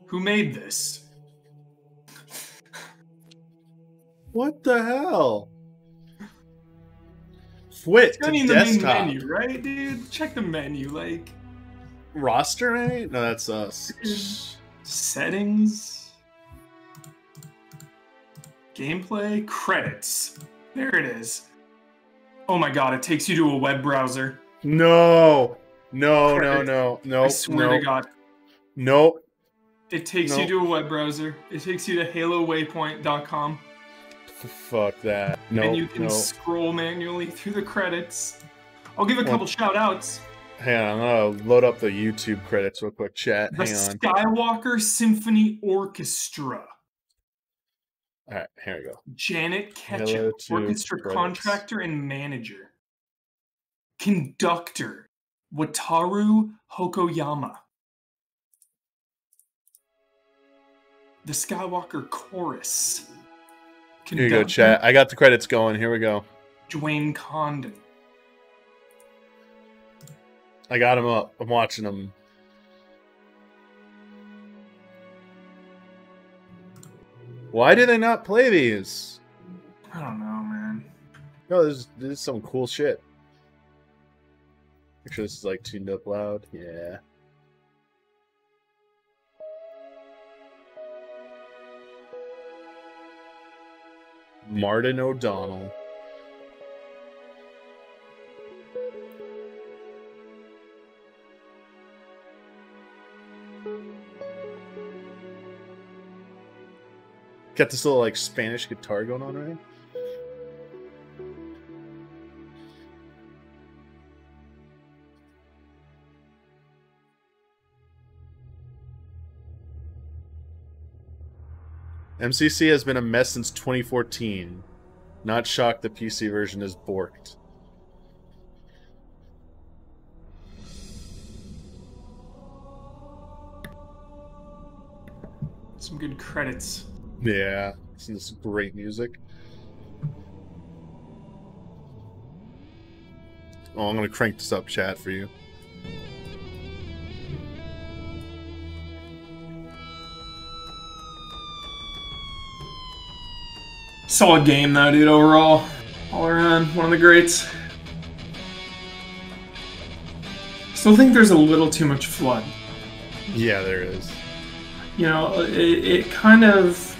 Speaker 2: Who made this?
Speaker 1: What the hell?
Speaker 2: Switch
Speaker 1: to
Speaker 2: the
Speaker 1: desktop.
Speaker 2: menu, right, dude? Check the menu. Like,
Speaker 1: Roster, right? No, that's us.
Speaker 2: settings, gameplay, credits. There it is. Oh my god, it takes you to a web browser.
Speaker 1: No, no, no,
Speaker 2: Credits.
Speaker 1: no, no.
Speaker 2: I swear
Speaker 1: no.
Speaker 2: to God.
Speaker 1: Nope.
Speaker 2: It takes
Speaker 1: No.
Speaker 2: you to a web browser. It takes you to halowaypoint.com.
Speaker 1: Fuck that. No,
Speaker 2: and you can
Speaker 1: no.
Speaker 2: scroll manually through the credits. I'll give a
Speaker 1: Well-
Speaker 2: couple shout outs.
Speaker 1: Hang on, I'm gonna load up the YouTube credits real quick. Chat.
Speaker 2: The
Speaker 1: Hang on.
Speaker 2: Skywalker Symphony Orchestra.
Speaker 1: All right, here we go.
Speaker 2: Janet Ketchum, orchestra
Speaker 1: credits.
Speaker 2: contractor and manager. Conductor, Wataru Hokoyama. The Skywalker Chorus.
Speaker 1: Here you go, chat. I got the credits going. Here we go.
Speaker 2: Dwayne Condon.
Speaker 1: I got him up. I'm watching him. Why do they not play these?
Speaker 2: I don't know, man.
Speaker 1: No, there's there's some cool shit. Make sure this is like tuned up loud. Yeah. Martin O'Donnell. Got this little like Spanish guitar going on right? MCC has been a mess since 2014. Not shocked the PC version is borked.
Speaker 2: Some good credits.
Speaker 1: Yeah, some this great music. Oh, I'm gonna crank this up, chat, for you.
Speaker 2: Solid game though, dude. Overall, all around, one of the greats. Still think there's a little too much flood.
Speaker 1: Yeah, there is.
Speaker 2: You know, it, it kind of.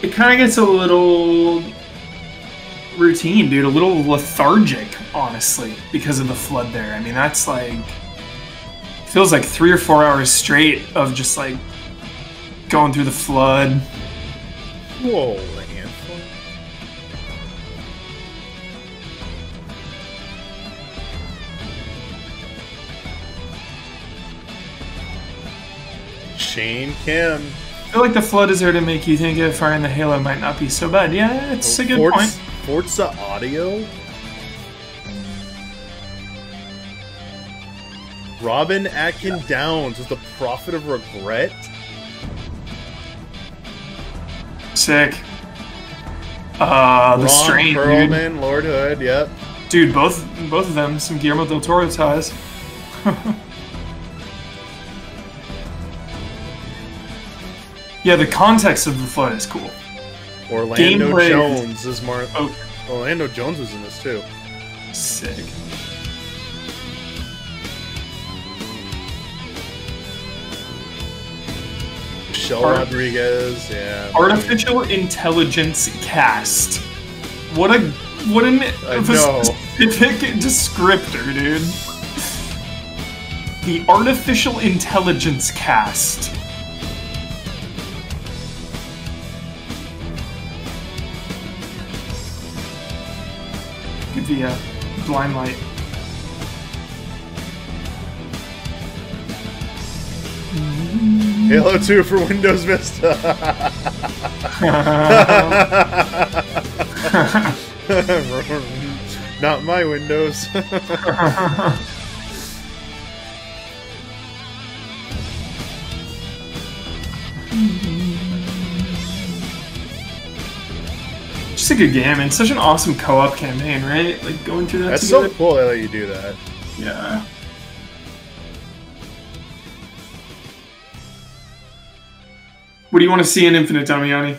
Speaker 2: It kind of gets a little routine, dude. A little lethargic, honestly, because of the flood there. I mean, that's like. Feels like three or four hours straight of just like going through the flood.
Speaker 1: Whoa, a handful. Shane Kim, I
Speaker 2: feel like the flood is there to make you think if firing the Halo might not be so bad. Yeah, it's a good
Speaker 1: Forza,
Speaker 2: point.
Speaker 1: Forza Audio? Robin Atkin Downs was the prophet of regret?
Speaker 2: Sick. Uh, the
Speaker 1: Ron
Speaker 2: strain, dude.
Speaker 1: Perlman, Lord Hood, yep.
Speaker 2: Dude, both both of them some Guillermo del Toro ties. yeah, the context of the flood is cool.
Speaker 1: Orlando
Speaker 2: Gameplay-
Speaker 1: Jones is more.
Speaker 2: Oh.
Speaker 1: Orlando Jones was in this too.
Speaker 2: Sick.
Speaker 1: Michelle
Speaker 2: Art-
Speaker 1: Rodriguez, yeah.
Speaker 2: Artificial intelligence cast. What a what an
Speaker 1: I
Speaker 2: a
Speaker 1: know.
Speaker 2: specific descriptor, dude. The artificial intelligence cast. Give the uh, blind light.
Speaker 1: Halo 2 for Windows Vista. Not my Windows.
Speaker 2: Just a good game and such an awesome co-op campaign, right? Like going through that
Speaker 1: That's
Speaker 2: together.
Speaker 1: so cool they let you do that.
Speaker 2: Yeah. What do you want to see in Infinite Damiani?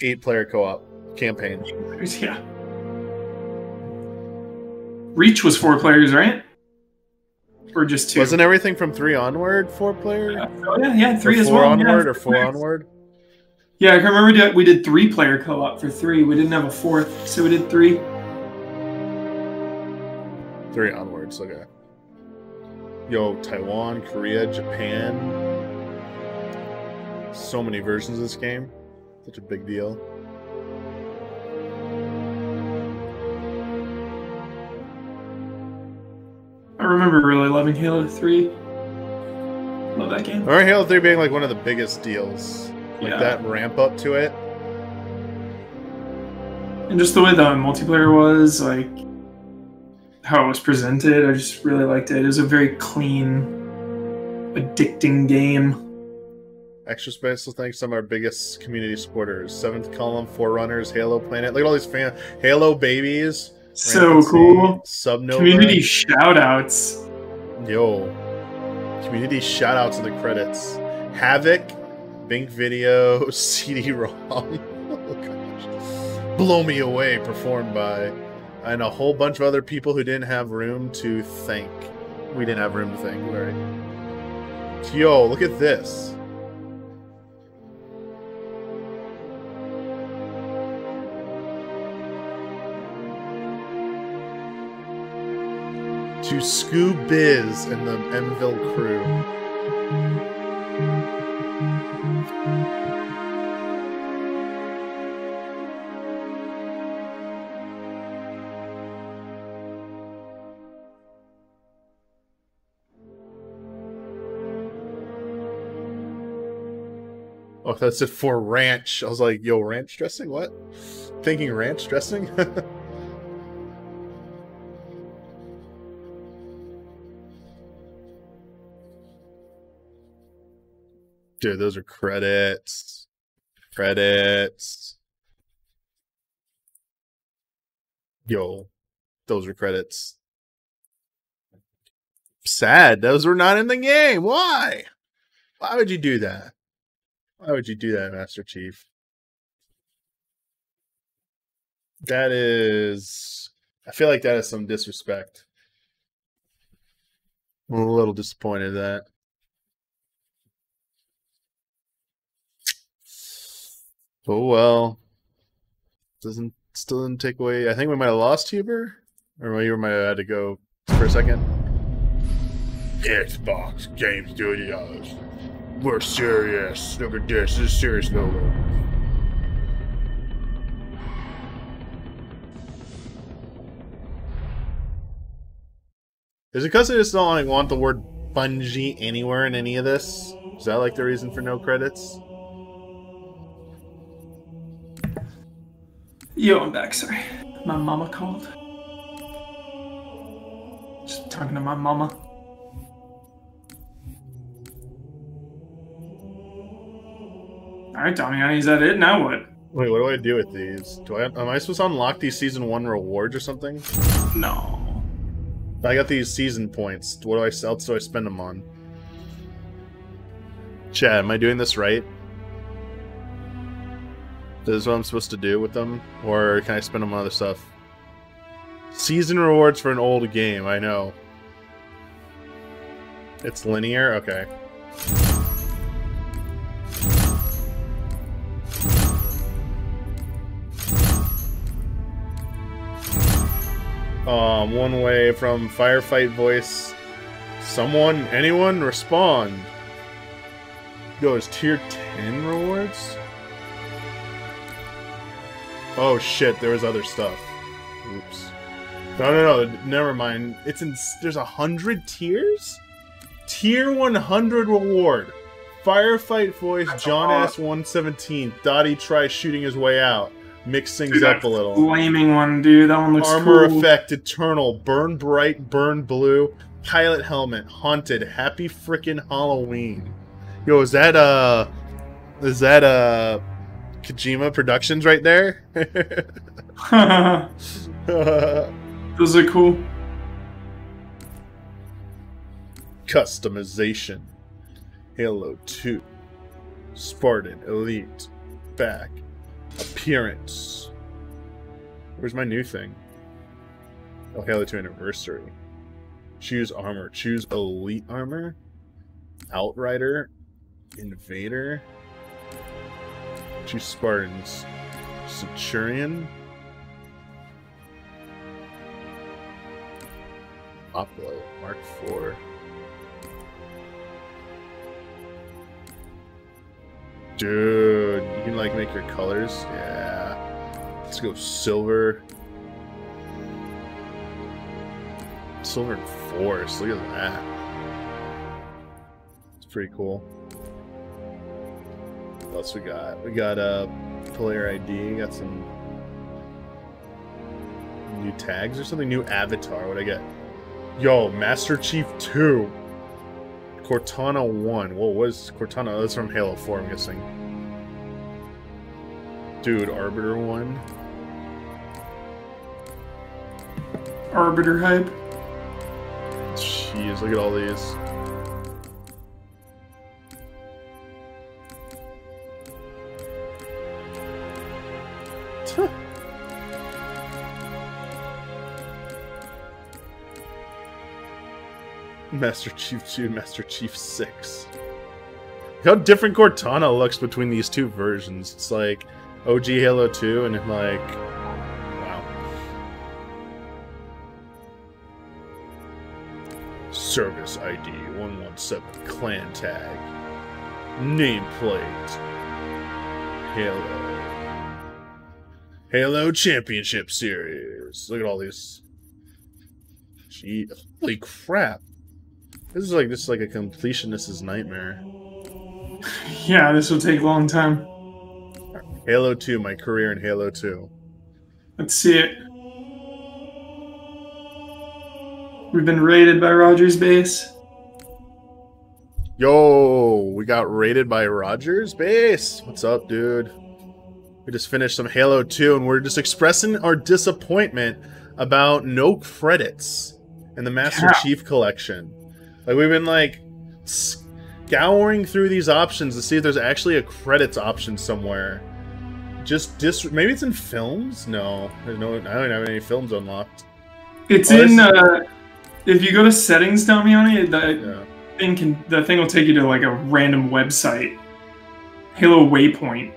Speaker 1: Eight player co op campaign.
Speaker 2: Yeah. Reach was four players, right? Or just two?
Speaker 1: Wasn't everything from three onward four player?
Speaker 2: Oh yeah, yeah, three
Speaker 1: or
Speaker 2: as
Speaker 1: four
Speaker 2: well. yeah,
Speaker 1: onward or
Speaker 2: four players.
Speaker 1: onward?
Speaker 2: Yeah, I can remember we did three player co-op for three. We didn't have a fourth, so we did three.
Speaker 1: Three onwards, okay. Yo, Taiwan, Korea, Japan. So many versions of this game. Such a big deal.
Speaker 2: I remember really loving Halo 3. Love that game.
Speaker 1: I remember Halo 3 being like one of the biggest deals. Like
Speaker 2: Yeah.
Speaker 1: that ramp up to it.
Speaker 2: And just the way the multiplayer was, like how it was presented, I just really liked it. It was a very clean, addicting game.
Speaker 1: Extra special thanks to some of our biggest community supporters. Seventh Column, Forerunners, Halo Planet. Look at all these fan Halo babies.
Speaker 2: So cool.
Speaker 1: Subnova.
Speaker 2: Community shoutouts.
Speaker 1: Yo. Community shout out to the credits. Havoc, Bink Video, CD-ROM. oh gosh. Blow Me Away, performed by, and a whole bunch of other people who didn't have room to thank. We didn't have room to thank, right? Yo, look at this. To Scoob Biz and the Mville crew. Oh, that's it for ranch. I was like, yo, ranch dressing? What? Thinking ranch dressing? Dude, those are credits. Credits. Yo, those are credits. Sad. Those were not in the game. Why? Why would you do that? Why would you do that, Master Chief? That is. I feel like that is some disrespect. I'm a little disappointed in that. Oh well. Doesn't still didn't take away. I think we might have lost Huber, or we might have had to go for a second. Xbox Game Studios. We're serious. Look at this. This is serious logo. Is it because I just don't like want the word Bungie anywhere in any of this? Is that like the reason for no credits?
Speaker 2: Yo, I'm back. Sorry, my mama called. Just talking to my mama. All right, Damiani, is that it? Now what?
Speaker 1: Wait, what do I do with these? Do I am I supposed to unlock these season one rewards or something?
Speaker 2: No.
Speaker 1: I got these season points. What do I else do I spend them on? Chad, am I doing this right? Is what I'm supposed to do with them, or can I spend them on other stuff? Season rewards for an old game. I know. It's linear. Okay. Um, one way from firefight voice. Someone, anyone, respond. Yo, is tier 10 rewards? Oh shit, there was other stuff. Oops. No, no, no, never mind. It's in. There's a hundred tiers? Tier 100 reward. Firefight voice, John S. 117. Dottie tries shooting his way out. Mix things
Speaker 2: Dude,
Speaker 1: up a little.
Speaker 2: Flaming one, dude. That one looks
Speaker 1: Armor
Speaker 2: cool.
Speaker 1: effect, eternal, burn bright, burn blue, pilot helmet, haunted, happy frickin' Halloween. Yo, is that uh, is that uh, Kojima Productions right there?
Speaker 2: Those are cool.
Speaker 1: Customization, Halo 2, Spartan Elite, back, appearance. Where's my new thing? Oh, Halo 2 anniversary. Choose armor. Choose elite armor. Outrider. Invader. Choose Spartans. Centurion. Upload. Mark 4. Dude, you can like make your colors. Yeah. Let's go silver. Silver and forest. Look at that. It's pretty cool. What else we got? We got uh player ID, got some new tags or something. New avatar. What I get? Yo, Master Chief 2. Cortana 1. Whoa, what is Cortana? That's from Halo 4, I'm guessing. Dude, Arbiter 1.
Speaker 2: Arbiter hype.
Speaker 1: Jeez, look at all these. Master Chief 2, Master Chief 6. How different Cortana looks between these two versions. It's like OG Halo 2 and like wow. Service ID 117 clan tag. Nameplate. Halo. Halo Championship Series. Look at all these. Gee, holy crap. This is like this is like a completionist's nightmare.
Speaker 2: Yeah, this will take a long time.
Speaker 1: Halo 2, my career in Halo 2.
Speaker 2: Let's see it. We've been raided by Rogers Base.
Speaker 1: Yo, we got raided by Rogers Base. What's up, dude? We just finished some Halo 2 and we're just expressing our disappointment about no credits in the Master
Speaker 2: Yeah.
Speaker 1: Chief collection. Like we've been like scouring through these options to see if there's actually a credits option somewhere. Just dis maybe it's in films? No. There's no I don't have any films unlocked.
Speaker 2: It's
Speaker 1: Oh,
Speaker 2: in. Uh, if you go to settings, Damiani, the thing can the thing will take you to like a random website. Halo Waypoint.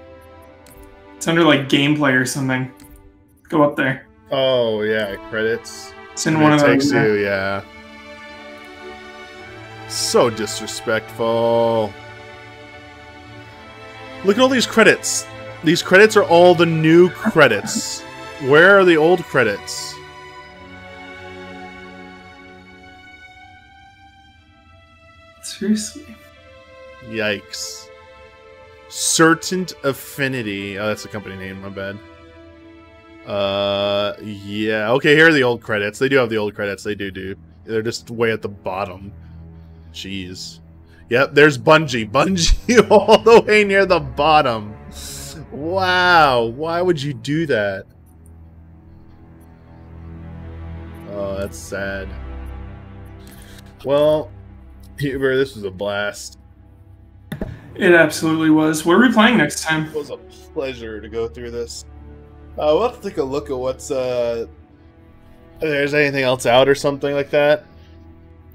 Speaker 2: It's under like gameplay or something. Go up there.
Speaker 1: Oh yeah, credits.
Speaker 2: It's in
Speaker 1: And
Speaker 2: one
Speaker 1: it
Speaker 2: of those,
Speaker 1: takes
Speaker 2: yeah.
Speaker 1: you, yeah. So disrespectful. Look at all these credits. These credits are all the new credits. Where are the old credits?
Speaker 2: Seriously.
Speaker 1: Yikes. Certain Affinity. Oh, that's the company name. My bad. Uh, yeah. Okay, here are the old credits. They do have the old credits. They do do. They're just way at the bottom. Jeez. Yep, there's Bungie. Bungie all the way near the bottom. Wow. Why would you do that? Oh, that's sad. Well, Huber, this was a blast.
Speaker 2: It absolutely was. What are we playing next time?
Speaker 1: It was a pleasure to go through this. Uh, we'll have to take a look at what's uh, if there's anything else out or something like that.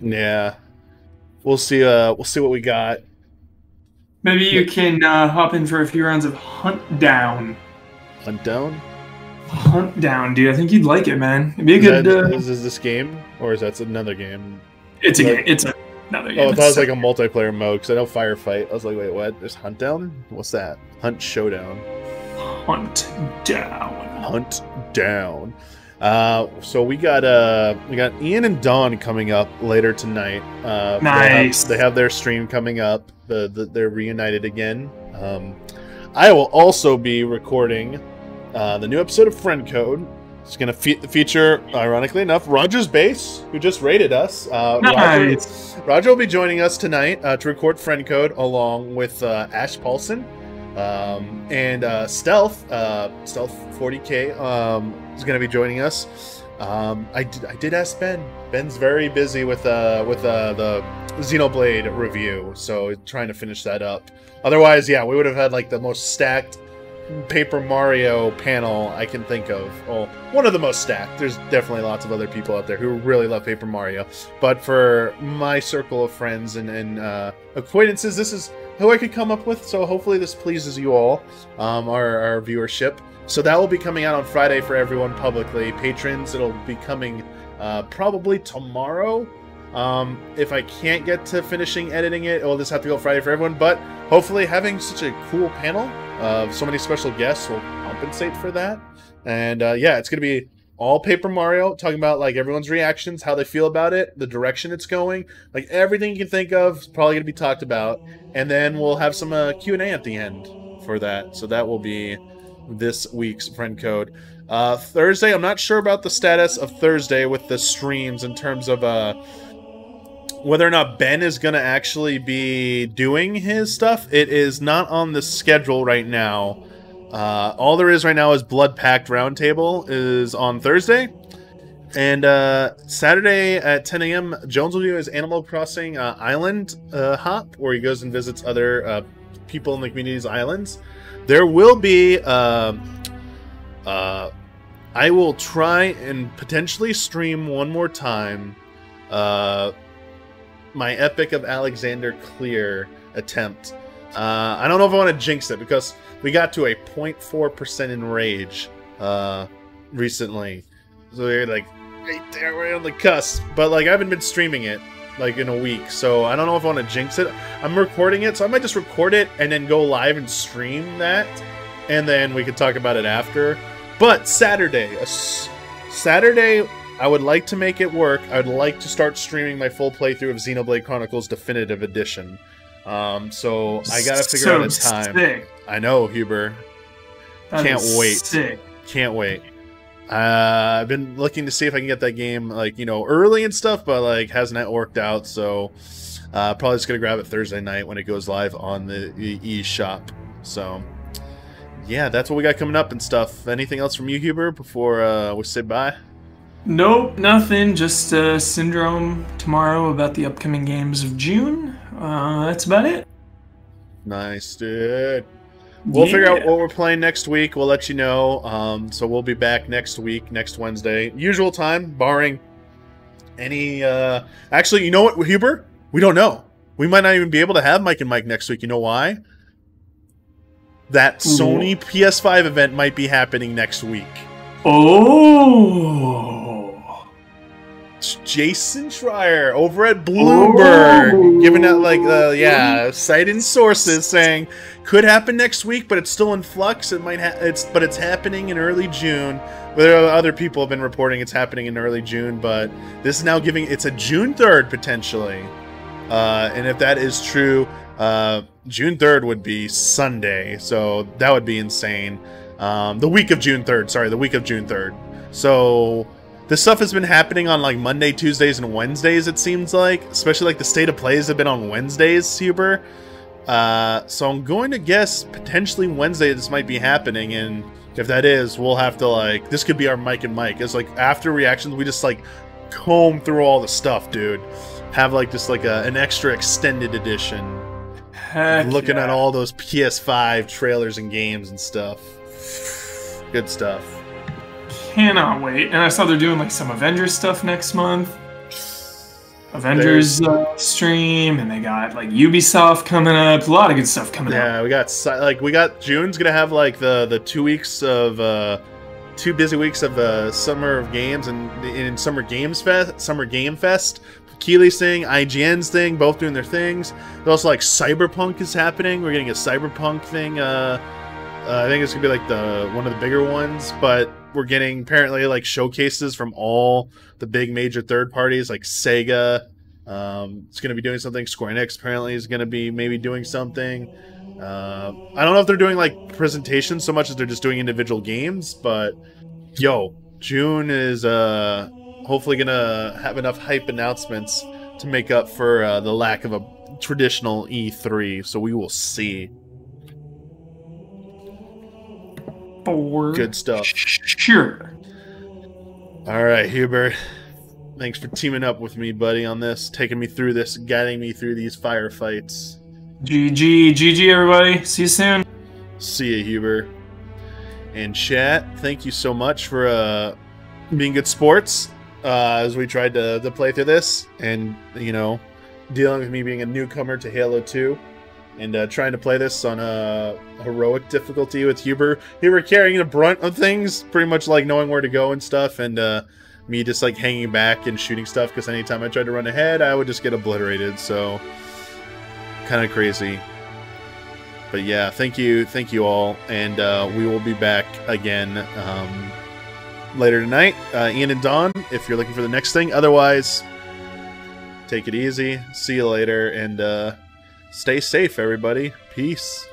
Speaker 1: Yeah, we'll see. Uh, we'll see what we got.
Speaker 2: Maybe you can uh, hop in for a few rounds of Huntdown.
Speaker 1: Hunt Down.
Speaker 2: Hunt Down, dude. I think you'd like it, man. It'd be a
Speaker 1: Is,
Speaker 2: good.
Speaker 1: that,
Speaker 2: Uh,
Speaker 1: is, is this game or is that another game?
Speaker 2: it's a
Speaker 1: Like-
Speaker 2: game. It's a, another game.
Speaker 1: Oh, I thought it was like a multiplayer mode because I know Firefight. I was like, wait, what? There's Huntdown? What's that? Hunt Showdown.
Speaker 2: Hunt Down.
Speaker 1: Hunt Down. Uh, so we got uh we got Ian and Don coming up later tonight. Uh, they have-
Speaker 2: Nice.
Speaker 1: They have, their stream coming up. The, the they're reunited again. Um, I will also be recording uh, the new episode of Friend Code. It's going to fe- feature, ironically enough, Roger's Base, who just rated us. Uh,
Speaker 2: Nice.
Speaker 1: Roger, Roger will be joining us tonight uh, to record Friend Code along with uh, Ash Paulson um, and uh, Stealth. Uh, Stealth 40k um, is going to be joining us. Um, I did, I did ask Ben. Ben's very busy with uh, with uh, the Xenoblade review, so he's trying to finish that up. Otherwise, yeah, we would have had like the most stacked Paper Mario panel I can think of. Well, one of the most stacked. There's definitely lots of other people out there who really love Paper Mario. But for my circle of friends and, and uh, acquaintances, this is who I could come up with. So hopefully this pleases you all, um, our, our viewership. So that will be coming out on Friday for everyone publicly. Patrons, it'll be coming uh, probably tomorrow. Um, if I can't get to finishing editing it, it'll just have to go Friday for everyone. But hopefully, having such a cool panel of so many special guests will compensate for that. And uh, yeah, it's gonna be all Paper Mario, talking about like everyone's reactions, how they feel about it, the direction it's going, like everything you can think of is probably gonna be talked about. And then we'll have some uh, Q and A at the end for that. So that will be this week's friend code. Uh, Thursday, I'm not sure about the status of Thursday with the streams in terms of uh, whether or not Ben is going to actually be doing his stuff. It is not on the schedule right now. Uh, all there is right now is Blood Pact Roundtable is on Thursday. And uh, Saturday at 10 a.m., Jones will do his Animal Crossing uh, Island uh, hop, where he goes and visits other uh, people in the community's islands. There will be. um uh, I will try and potentially stream one more time. Uh, my Epic of Alexander Clear attempt. Uh, I don't know if I want to jinx it because we got to a 0.4% enrage uh, recently. So we're like right there, on the cusp. But like I haven't been streaming it like in a week, so I don't know if I want to jinx it. I'm recording it, so I might just record it and then go live and stream that, and then we could talk about it after. But Saturday, a s- Saturday, I would like to make it work. I would like to start streaming my full playthrough of Xenoblade Chronicles Definitive Edition. Um, so I gotta figure out a time.
Speaker 2: sick.
Speaker 1: I know, Huber.
Speaker 2: That
Speaker 1: Can't wait.
Speaker 2: sick.
Speaker 1: Can't wait. Uh, I've been looking to see if I can get that game like you know early and stuff, but like hasn't that worked out. So uh, probably just gonna grab it Thursday night when it goes live on the e shop. So yeah, that's what we got coming up and stuff. Anything else from you, Huber, before uh, we say bye?
Speaker 2: Nope, nothing. Just uh, syndrome tomorrow about the upcoming games of June. Uh, that's about it.
Speaker 1: Nice, dude. We'll figure out what we're playing next week. We'll let you know. Um, so we'll be back next week, next Wednesday, usual time, barring any. Uh, actually, you know what, Huber? We don't know. We might not even be able to have Mike and Mike next week. You know why? That Sony PS5 event might be happening next week.
Speaker 2: Oh.
Speaker 1: It's Jason Schreier over at Bloomberg giving out like uh, yeah, citing sources saying could happen next week, but it's still in flux. It might ha- it's but it's happening in early June. There are other people have been reporting it's happening in early June, but this is now giving it's a June third potentially. Uh, and if that is true, uh, June 3rd would be Sunday. So that would be insane. Um, the week of June 3rd. Sorry, the week of June 3rd. So this stuff has been happening on like Monday, Tuesdays, and Wednesdays, it seems like. Especially like the state of plays have been on Wednesdays, Huber. Uh, so I'm going to guess potentially Wednesday this might be happening. And if that is, we'll have to like, this could be our Mike and Mike. It's like after reactions, we just like comb through all the stuff, dude. Have like just like a, an extra extended edition.
Speaker 2: Heck
Speaker 1: looking
Speaker 2: yeah.
Speaker 1: at all those PS5 trailers and games and stuff. Good stuff.
Speaker 2: Cannot wait. And I saw they're doing like some Avengers stuff next month. Avengers uh, stream, and they got like Ubisoft coming up. A lot of good stuff coming up.
Speaker 1: Yeah, we got like we got June's gonna have like the the two weeks of uh two busy weeks of the summer of games and in summer games fest, summer game fest. Keighley's thing, IGN's thing, both doing their things. There's also like Cyberpunk is happening. We're getting a Cyberpunk thing. Uh, uh, I think it's gonna be like the one of the bigger ones, but we're getting apparently like showcases from all the big major third parties like Sega. Um, it's gonna be doing something. Square Enix apparently is gonna be maybe doing something. Uh, I don't know if they're doing like presentations so much as they're just doing individual games, but yo, June is uh hopefully gonna have enough hype announcements to make up for uh, the lack of a traditional E3. So we will see.
Speaker 2: For
Speaker 1: Good stuff.
Speaker 2: Sure.
Speaker 1: All right, Huber. Thanks for teaming up with me, buddy, on this, taking me through this, guiding me through these firefights.
Speaker 2: GG, GG, everybody. See you soon.
Speaker 1: See you, Huber. And chat, thank you so much for uh, being good sports uh, as we tried to, to play through this and, you know, dealing with me being a newcomer to Halo 2 and uh, trying to play this on a heroic difficulty with Huber. Huber carrying the brunt of things, pretty much like knowing where to go and stuff, and uh, me just like hanging back and shooting stuff because anytime I tried to run ahead, I would just get obliterated. So, kind of crazy. But yeah, thank you, thank you all, and uh, we will be back again um, later tonight. Uh, Ian and Don, if you're looking for the next thing. Otherwise, take it easy. See you later, and uh, stay safe, everybody. Peace.